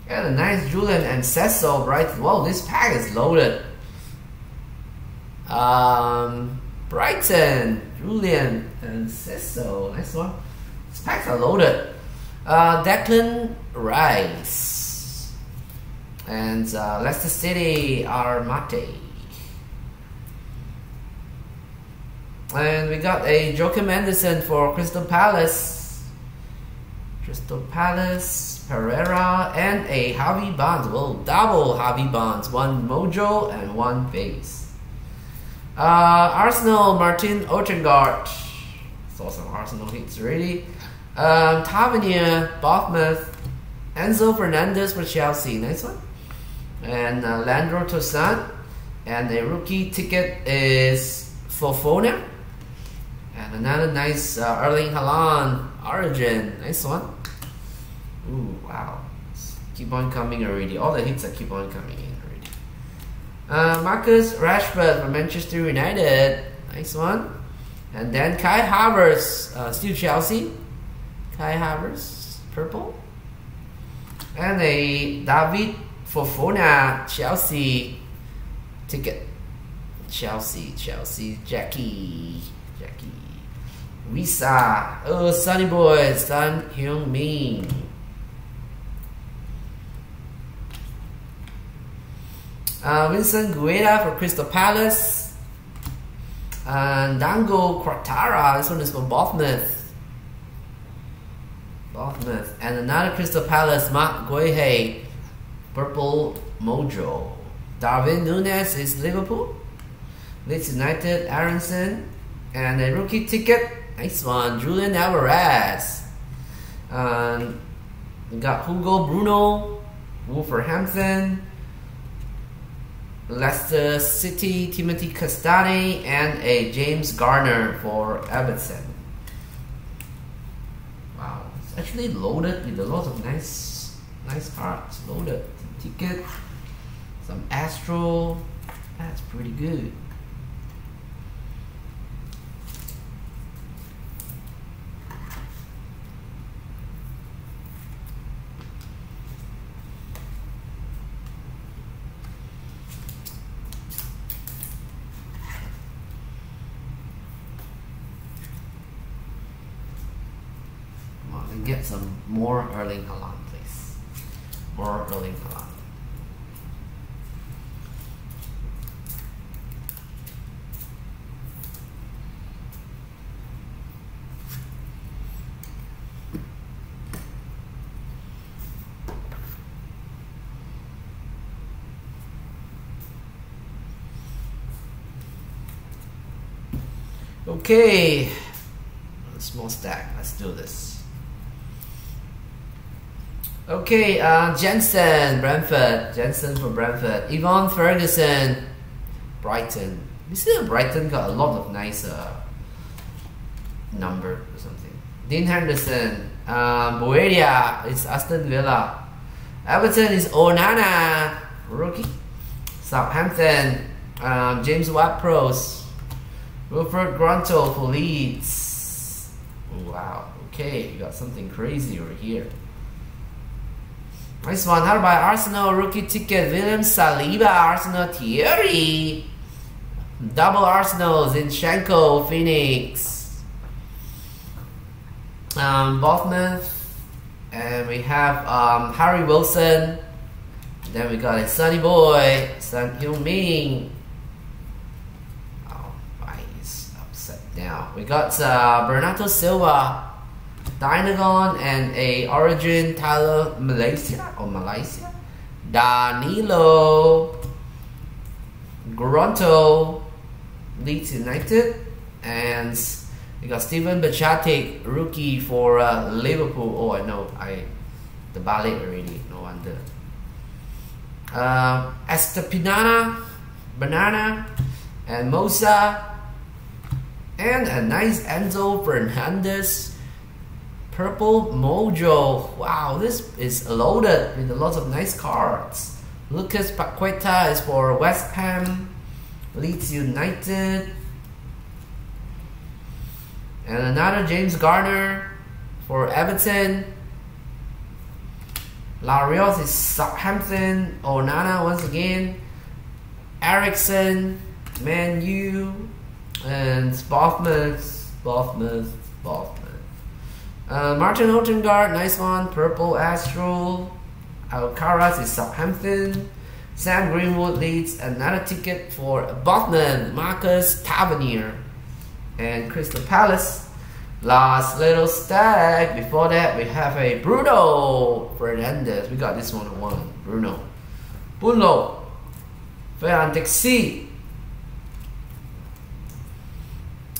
Got a nice Julian and Cecil, right? Whoa, this pack is loaded. Um, Brighton, Julian and Cecil. Nice one. These packs are loaded. Uh, Declan Rice. And uh, Leicester City Armate. And we got a Joachim Andersen for Crystal Palace. Crystal Palace, Pereira, and a Harvey Barnes. Well, double Harvey Barnes. One Mojo and one Face. Uh, Arsenal, Martin Odegaard. Saw some Arsenal hits already. Um, Tavernier, Enzo Fernandez for Chelsea, nice one. And uh, Leandro Trossard. And the rookie ticket is Fofana. And another nice uh, Erling Haaland, Origin, nice one. Ooh, wow. Keep on coming already. All the hits are keep on coming in already. Uh, Marcus Rashford from Manchester United, nice one. And then Kai Havertz, uh, still Chelsea. Kai Havertz, purple. And a David Fofana, Chelsea ticket. Chelsea, Chelsea, Jackie. Visa, oh, Sunny Boy, Son Heung Min. Uh, Vincent Guetta for Crystal Palace. And Dango Ouattara, this one is for Bournemouth. Bournemouth. And another Crystal Palace, Marc Guehi, Purple Mojo. Darwin Nunez is Liverpool. Leeds United, Aaronson. And a rookie ticket, nice one, Julian Alvarez. And we got Hugo Bruno, Wolverhampton. Leicester City, Timothy Castagne, and a James Garner for Everton. Wow, it's actually loaded with a lot of nice, nice cards. Loaded ticket, some Astro. That's pretty good. get some more Erling Haaland, please. More Erling Haaland. Okay, small stack, let's do this. Okay, uh, Jensen, Brentford. Jensen for Brentford. Yvonne Ferguson, Brighton. You see, Brighton got a lot of nice uh, number or something. Dean Henderson, um, Buendia is Aston Villa. Everton is Onana, rookie. Southampton, um, James Ward-Prowse. Wilfried Gnonto for Leeds. Wow, okay, you got something crazy over here. Nice one. How about Arsenal rookie ticket? William Saliba, Arsenal Thierry. Double Arsenal, Zinchenko, Phoenix. Um, Bournemouth. And we have um, Harry Wilson. Then we got a Sunny Boy, Son Heung-min. Oh, my, he's upside down. We got uh, Bernardo Silva. Dynagon and a Origin Tyler Malaysia or Malaysia. Danilo Gnonto Leeds United and we got Steven Bajcetic rookie for uh, Liverpool. Oh I know I the ballet already no wonder. Uh, Estepinana Banana and Mosa and a nice Enzo Fernandez Purple Mojo. Wow, this is loaded with a lot of nice cards. Lucas Paqueta is for West Ham, Leeds United. And another James Garner for Everton. Larios is Southampton. Oh, Onana once again. Ericsson, Man U. And Bournemouth, Bournemouth, Bournemouth. Uh, Martin Odegaard, nice one. Purple Astral. Alcaraz is Southampton. Sam Greenwood leads another ticket for Botman, Marcus Tavernier. And Crystal Palace. Last little stack. Before that, we have a Bruno Fernandes. We got this one on one. Bruno. Bruno. Fernandexi.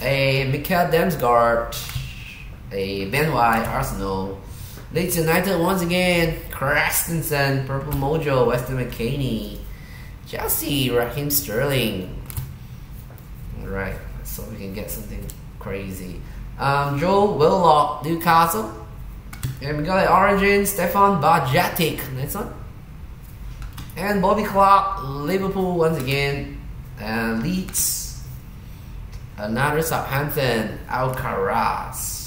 A Mikael Damsgaard a Ben White, Arsenal. Leeds United once again, Christensen, Purple Mojo, Weston McKennie, Chelsea, Raheem Sterling. Alright, so we can get something crazy. Um, Joe Willock, Newcastle. And we got Origin, Stefan Bajcetic, next one. And Bobby Clark, Liverpool once again. And Leeds. Another Southampton, Alcaraz.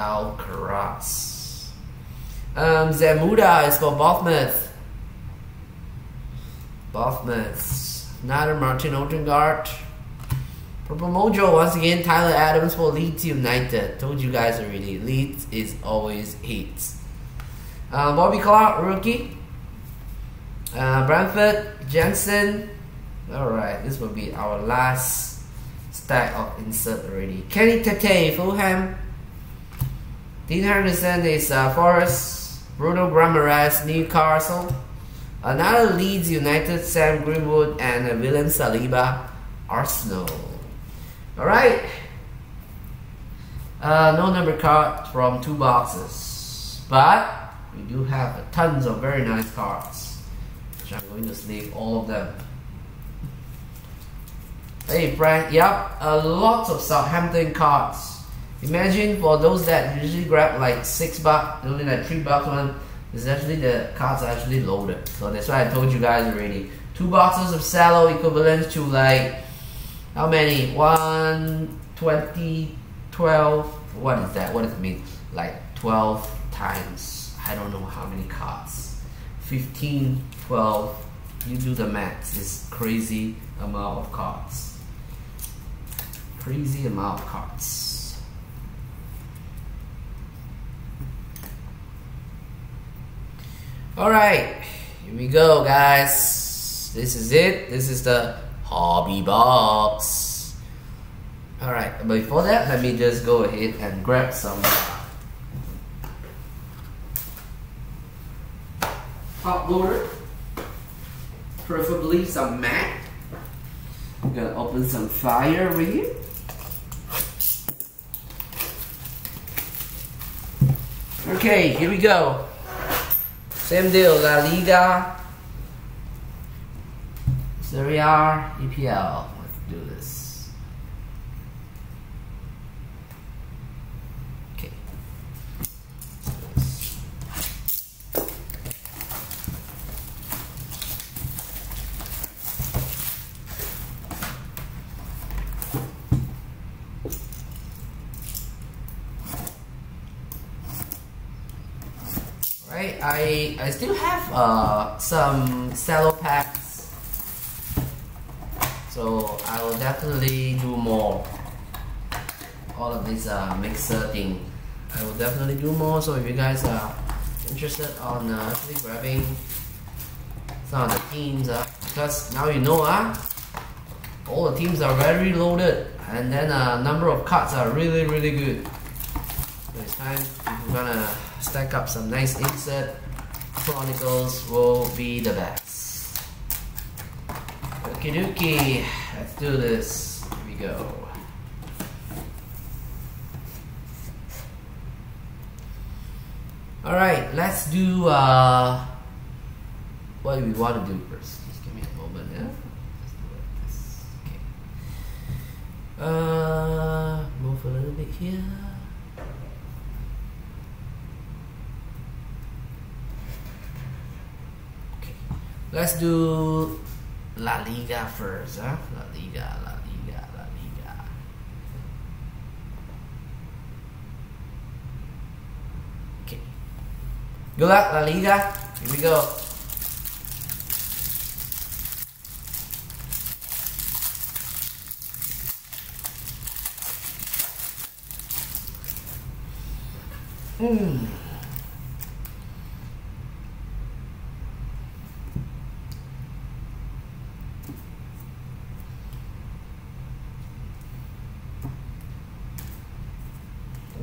Alcaraz. Um, Zamuda is for Bournemouth. Bournemouth. Another Martin Odegaard. Purple Mojo, once again, Tyler Adams for Leeds United. Told you guys already, Leeds is always hits. Um, Bobby Clark, rookie. Uh, Brentford, Jensen. Alright, this will be our last stack of insert already. Kenny Tete, Fulham. Dean Henderson is uh, Forest, Bruno Guimaraes, Newcastle, another Leeds United, Sam Greenwood, and uh, William Saliba, Arsenal. Alright. Uh, no number card from two boxes. But we do have tons of very nice cards. Which I'm going to sleeve all of them. Hey Frank, yep, a lot of Southampton cards. Imagine for those that usually grab like six bucks, only like three bucks one, is actually the cards are actually loaded. So that's why I told you guys already. Two boxes of Salo equivalent to like how many? One twenty, twelve. What is that? What does it mean? Like twelve times I don't know how many cards. 15, 12. You do the math. It's crazy amount of cards. Crazy amount of cards. All right, here we go, guys. This is it. This is the hobby box. All right, but before that, let me just go ahead and grab some uh, pop water, preferably some mat. I'm gonna open some fire over here. Okay, here we go. Same deal, La Liga, Serie A, EPL. Let's do this. Okay. Right, I I still have uh, some cello packs, so I will definitely do more. All of this uh, mixer thing, I will definitely do more. So if you guys are interested on uh, actually grabbing some of the teams, uh, because now you know, uh, all the teams are very loaded, and then a uh, number of cards are really really good. So it's time you're gonna stack up some nice insert. Chronicles will be the best. Okie dokie, let's do this. Here we go. Alright, let's do uh, what do we want to do first? Just give me a moment, yeah? Let's do like this. Okay. Uh, move a little bit here. Let's do La Liga first, huh? La Liga, La Liga, La Liga. Okay. Good luck, La Liga. Here we go. Hmm.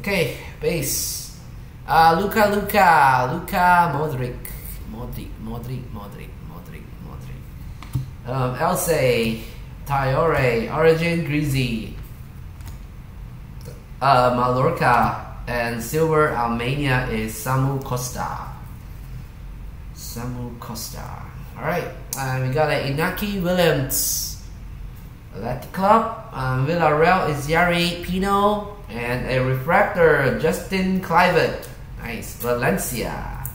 Okay, base. Uh, Luka, Luka, Luka, Modric, Modric, Modric, Modric, Modric, Modric. Um, Else, Traore, Origin, Greasy, uh, Mallorca, and Silver Armenia is Samu Costa. Samu Costa. Alright, and we got a Inaki Williams. Athletic Club. Um, Villarreal is Yari Pino. And a refractor, Justin Kluivert. Nice. Valencia.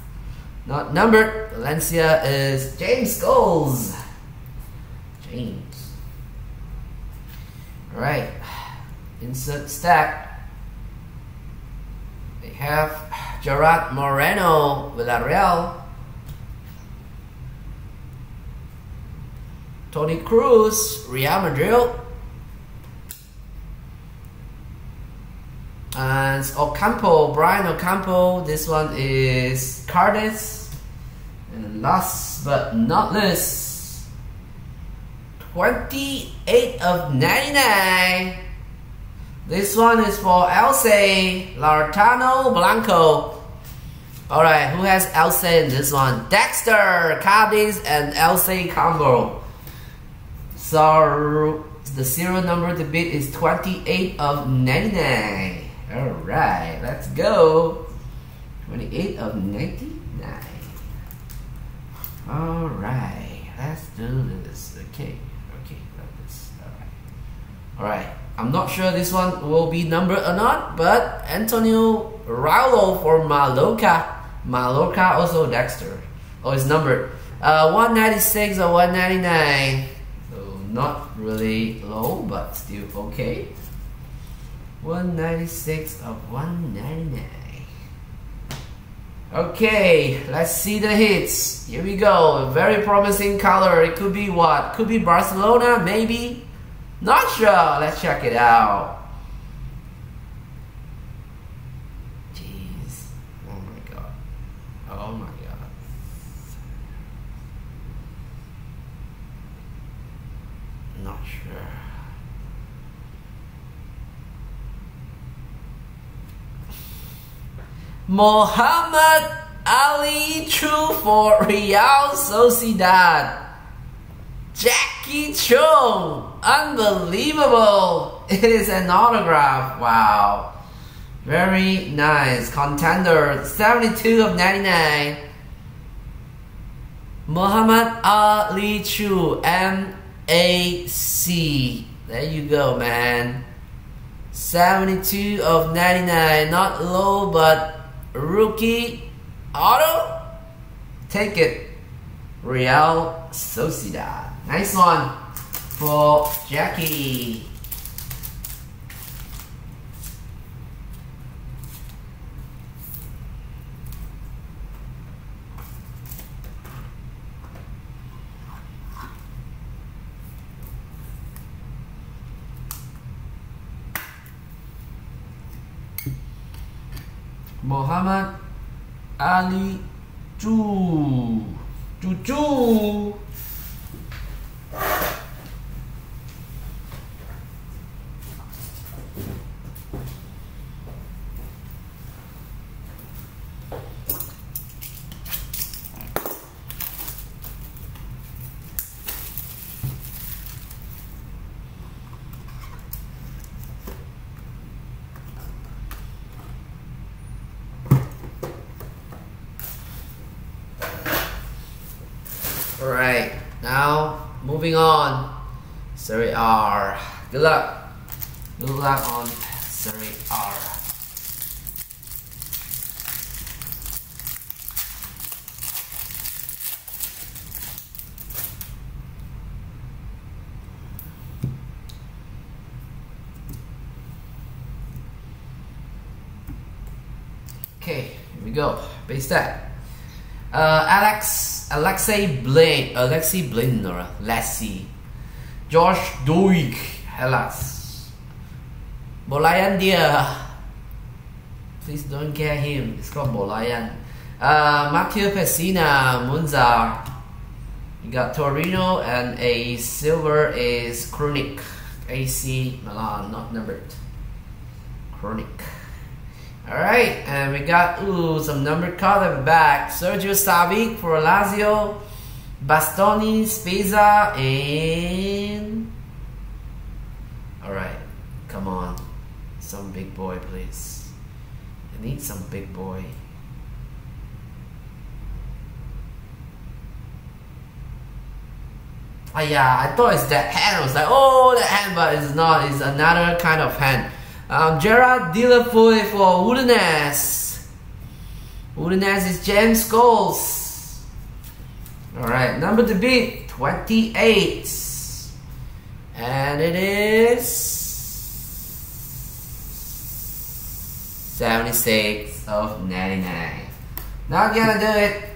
Not numbered. Valencia is James Scholes. James. Alright. Insert stack. They have Gerard Moreno, Villarreal. Toni Kroos, Real Madrid. And Ocampo, Brian Ocampo, this one is Cardiff. And last but not least, 28 of 99. This one is for Elsa Lartano Blanco. Alright, who has Elsa in this one? Dexter, Cadiz, and Elsa combo. So the serial number to beat is 28 of 99. Alright, let's go. 28 of 99. Alright, let's do this. Okay, okay, like this. Alright. Alright, I'm not sure this one will be numbered or not, but Antonio Raulo for Maloka. Maloka also Dexter. Oh, it's numbered. Uh, 196 or 199. So not really low, but still okay. 196 of 199. Okay, let's see the hits. Here we go. Very promising color. It could be what? Could be Barcelona, maybe? Not sure. Let's check it out. Jeez. Oh my god. Oh my god. Not sure. Mohamed Ali True for Real Sociedad. Jackie Chung. Unbelievable. It is an autograph. Wow. Very nice. Contender 72 of 99. Muhammad Ali Chu MAC. There you go, man. 72 of 99. Not low, but rookie auto. Take it. Real Sociedad. Nice one for Jackie. Muhammad Ali Chu Chu Chu Alright, now moving on. Serie A. Good luck. Good luck on Serie A. Okay, here we go. Base that. Uh, Alex, Alexei Blaine, Alexei Blaine, Lassie, Josh Doig, Hellas, Bolayan Dia. Please don't get him. It's called Bolayan. Uh, Matteo Pessina, Monza. You got Torino and a silver is Krunic, AC Milan, not numbered. Krunic. Alright, and we got ooh some number card back. Sergio Savic for Lazio, Bastoni, Spezia, and Alright, come on. Some big boy please. I need some big boy. Ah yeah, I thought it's that hand. I was like, oh that hand, but it's not, it's another kind of hand. Um, Gerard Deulofeu for Udinese. Udinese is James Scholes. Alright, number to beat 28. And it is 76 of 99. Not gonna do it.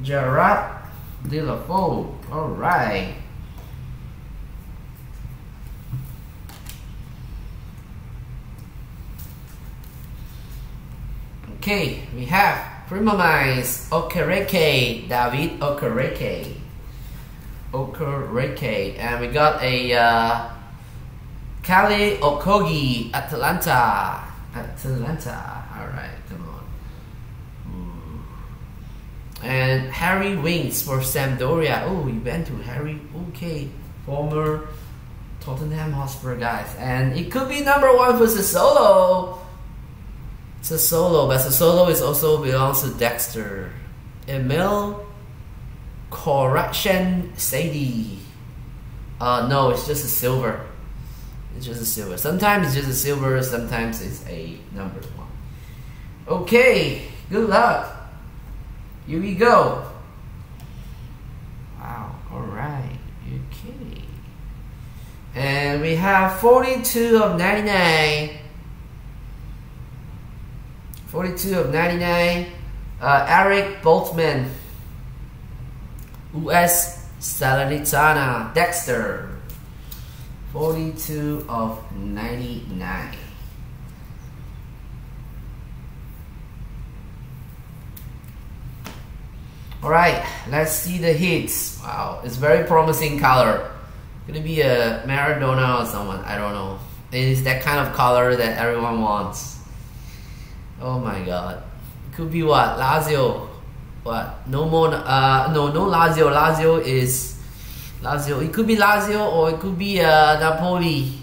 Gerard Deulofeu. Alright. Okay, we have Primomize Okereke, David Okereke. Okereke. And we got a uh, Kale Okogi, Atlanta. Atalanta. Alright, come on. Ooh. And Harry Winks for Sampdoria. Oh, we went to Harry. Okay, former Tottenham Hotspur guys. And it could be number one for Sassuolo. Sassuolo, but Sassuolo is also belongs to Dexter. Emil Correction Sadie. Uh, no, it's just a silver. It's just a silver. Sometimes it's just a silver, sometimes it's a number one. Okay, good luck. Here we go. Wow, alright, okay. And we have 42 of 99. 42 of 99. Uh, Eric Boltman. US Salernitana. Dexter. 42 of 99. Alright, let's see the hits. Wow, it's very promising color. Gonna be a Maradona or someone, I don't know. It is that kind of color that everyone wants. Oh my god. Could be what? Lazio. What? No more uh no no Lazio. Lazio is Lazio. It could be Lazio or it could be uh Napoli.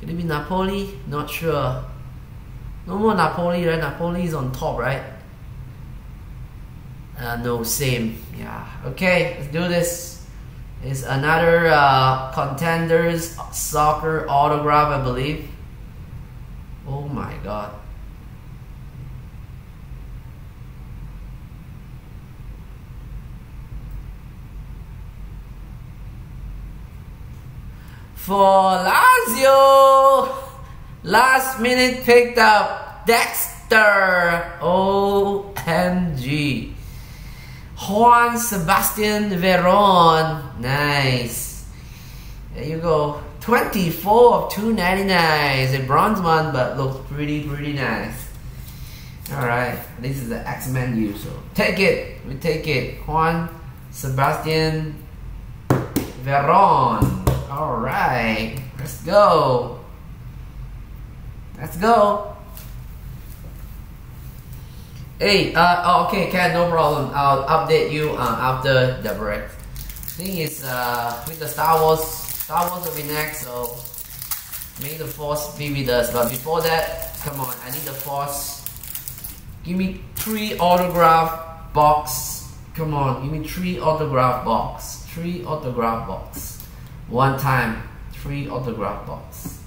Could it be Napoli? Not sure. No more Napoli, right? Napoli is on top, right? Uh, no, same. Yeah. Okay, let's do this. It's another uh, contenders soccer autograph, I believe. Oh my god. For Lazio, last minute picked up Dexter. OMG. Juan Sebastian Veron. Nice. There you go. 24 of 299. It's a bronze one, but looks pretty, pretty nice. Alright, this is the X-Men U, so take it. We take it. Juan Sebastian Veron. Alright, let's go. Let's go. Hey, uh, oh, okay, Ken, no problem. I'll update you uh, after the break. Thing is, uh, with the Star Wars Star Wars will be next, so may the Force be with us. But before that, come on, I need the Force. Give me three autograph box. Come on, give me three autograph box. Three autograph box. One time, three autograph box.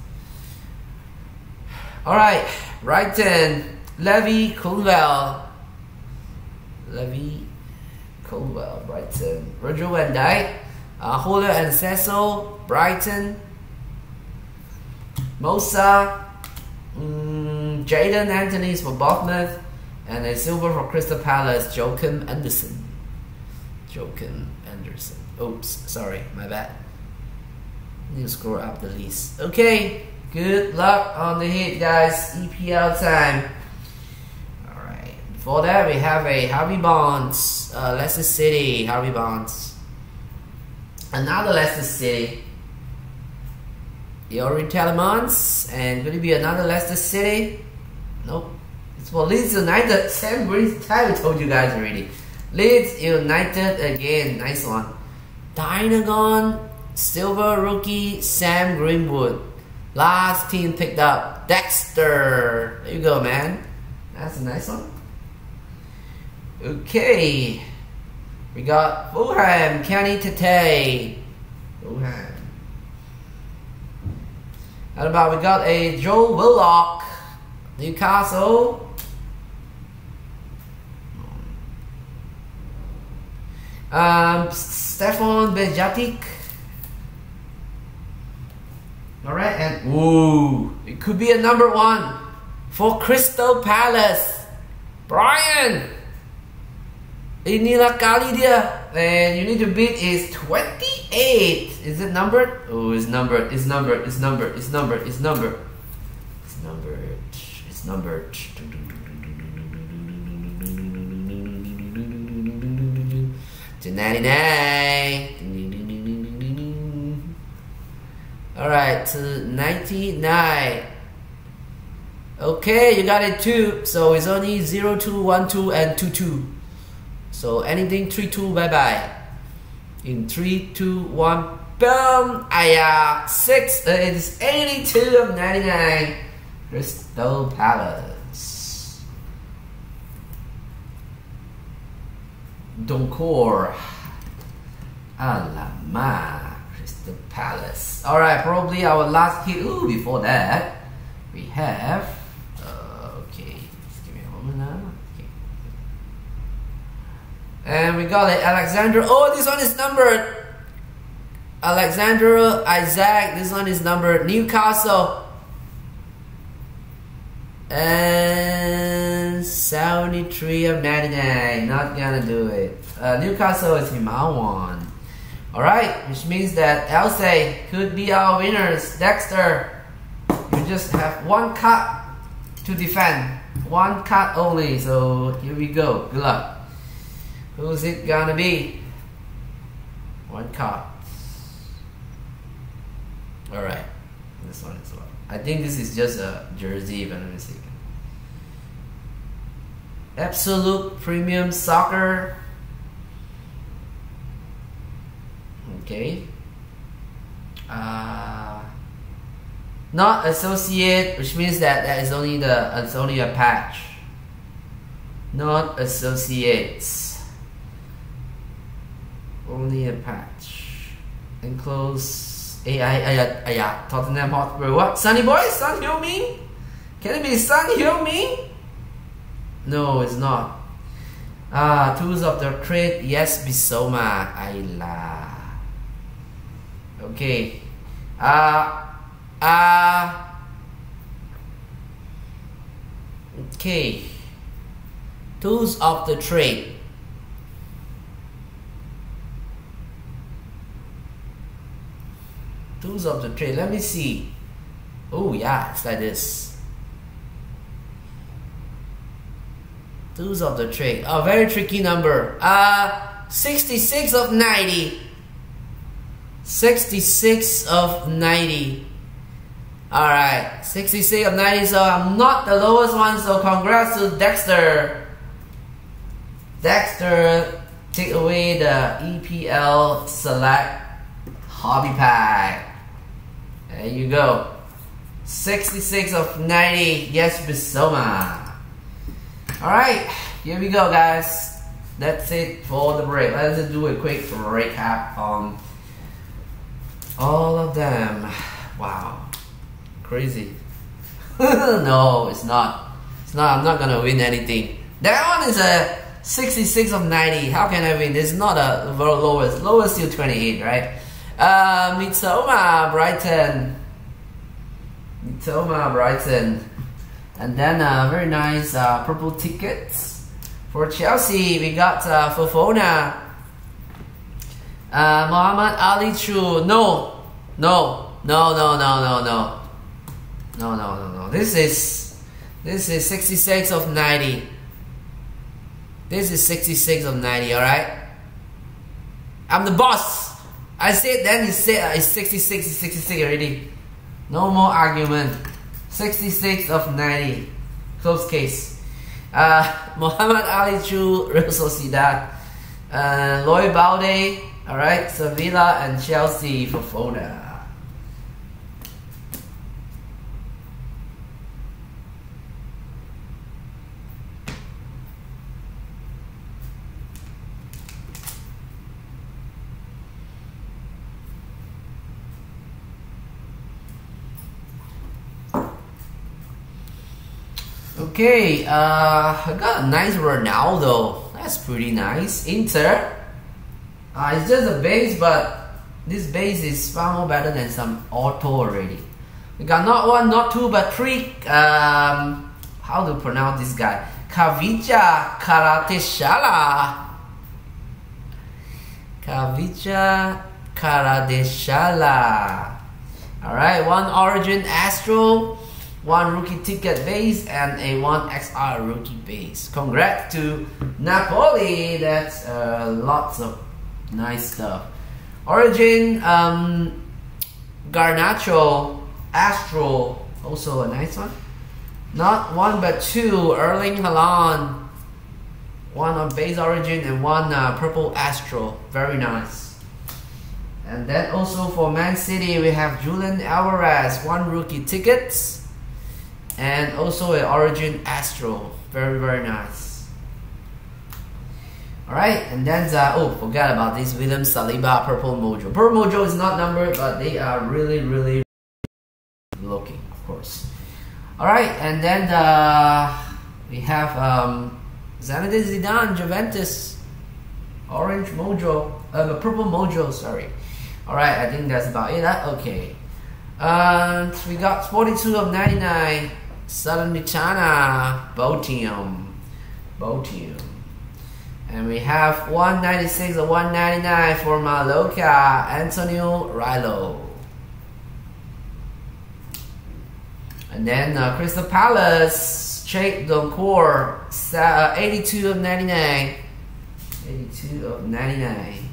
Alright, Brighton, Levi Colwill. Levi Colwill, Brighton. Roger Van Dijk uh, Holder and Cecil, Brighton, Mosa, um, Jaidon Anthony's for Bournemouth, and a silver for Crystal Palace, Joachim Andersen. Joachim Andersen. Oops, sorry, my bad. Need to scroll up the list. Okay, good luck on the hit, guys. EPL time. Alright, before that, we have a Harvey Barnes, uh, Leicester City, Harvey Barnes. Another Leicester City. Youri Tielemans. And will it be another Leicester City? Nope. It's for Leeds United. Sam Green's I told you guys already. Leeds United again. Nice one. Dynagon. Silver rookie Sam Greenwood. Last team picked up. Dexter. There you go, man. That's a nice one. Okay. We got Fulham, Kenny Tete. Fulham. How about we got a Joe Willock, Newcastle. Um, Stefan Bajcetic. Alright, and ooh, it could be a number one for Crystal Palace. Brian! Inilah kali dia. And you need to beat is 28. Is it numbered? Oh, it's numbered. It's numbered. It's numbered. It's numbered. It's numbered. It's numbered. It's numbered. To 99. Alright, to 99. Okay, you got it too. So it's only 0, 2, 1, 2, and 2, 2. So anything 3, 2, bye bye. In 3, 2, 1, boom! Aya, 6, uh, it is 82 of 99. Crystal Palace. Doncor. Alama. Crystal Palace. Alright, probably our last hit. Ooh, before that, we have. Uh, okay, just give me a moment now. Okay. And we got it, Alexander. Oh, this one is numbered. Alexander Isak, This one is numbered. Newcastle. And 73 of 99. Not gonna do it. Uh, Newcastle is Himawan. Alright, which means that Elsa could be our winners. Dexter, you just have one cut to defend. One cut only. So here we go. Good luck. Who's it gonna be? One card. Alright. This one is one. I think this is just a jersey if I'm not mistaken. Absolute Premium Soccer. Okay. Uh, Not associate, which means that that is only the it's only a patch. Not associates. Only a patch. Enclose AI ayat ayat Tottenham Hotspur. What? Sunny boy? Son Heung-min? Can it be Son Heung-min? No, it's not. Ah, tools of the trade. Yes, Bissouma. Ayla. Okay. Uh. Uh, okay. Tools of the trade. Tools of the trade. Let me see. Oh yeah, it's like this. Tools of the trade. A very tricky number. Uh 66 of 90. 66 of 90. Alright, 66 of 90, so I'm not the lowest one, so congrats to Dexter. Dexter, take away the EPL Select Hobby Pack. There you go. 66 of 90, yes, Bissouma. Alright, here we go, guys. That's it for the break. Let's do a quick recap on all of them. Wow crazy. no, it's not. It's not. I'm not gonna win anything. That one is a 66 of 90. How can I win? This is not a very lowest. Lowest still 28, right? Uh, Mitoma, Brighton. Mitoma, Brighton. And then uh, very nice uh, purple tickets. For Chelsea, we got uh, Fofana. Uh, Mohamed-Ali Cho. No, no, no, no, no, no, no. No, no, no, no. This is this is 66 of 90. This is 66 of 90, alright? I'm the boss. I said then you said uh, it's 66 it's 66 already. No more argument. 66 of 90. Close case. Uh, Mohamed-Ali Cho, Real Sociedad. Uh, Lloyd Balde, alright, Sevilla and Chelsea for Foda. Okay, uh, I got a nice Ronaldo. That's pretty nice. Inter. Uh, it's just a base, but this base is far more better than some auto already. We got not one, not two, but three. Um, how to pronounce this guy? Khvicha Kvaratskhelia. Khvicha Kvaratskhelia. Alright, one Origin Astro one rookie ticket base and a one XR rookie base. Congrats to Napoli. That's uh, lots of nice stuff. Origin, um, Garnacho, Astro, also a nice one. Not one but two. Erling Haaland. One on base origin and one uh, purple Astro. Very nice. And then also for Man City, we have Julian Alvarez, one rookie tickets and also an Origin Astro. Very, very nice. Alright, and then, uh, oh, forgot about this William Saliba Purple Mojo. Purple Mojo is not numbered, but they are really, really looking, of course. Alright, and then uh, we have um, Zinedine Zidane, Juventus, Orange Mojo, uh, Purple Mojo, sorry. Alright, I think that's about it. Okay. And we got 42 of 99. Salernitana, Botium, Botium. And we have 196 or 199 for Mallorca, Antonio Raíllo. And then uh, Crystal Palace, Cheick Doucouré, uh, 82 of 99. 82 of 99.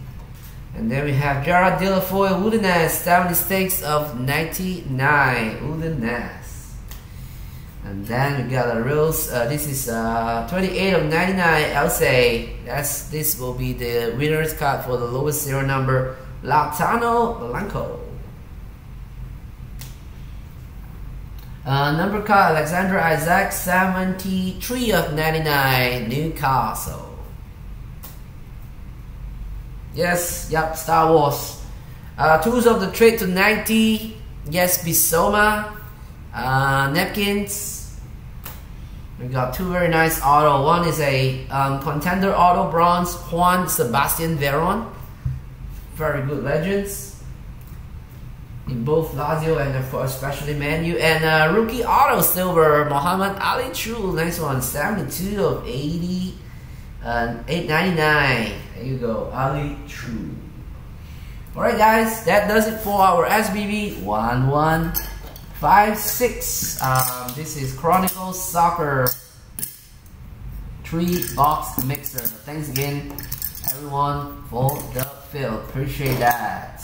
And then we have Gerard Deulofeu, Udinese, 76 of 99. Udinese. And then we got a rules. Uh, this is uh, 28 of 99 Elche. That's this will be the winner's card for the lowest serial number. Lautaro Blanco. Uh, number card Alexander Isak 73 of 99, Newcastle. Yes, yep, Star Wars. Uh, tools of the trade to 90, yes, Bissouma. uh, napkins. We got two very nice auto. One is a um, contender auto bronze, Juan Sebastian Veron. Very good legends. In both Lazio and course especially Manu. And uh, rookie auto silver, Muhammad Ali True. Nice one, 72 of 80 and 899. There you go, Ali True. Alright guys, that does it for our SBB 1156. Um, this is Chronicle Soccer 3 box mixer. Thanks again everyone for the fill. Appreciate that.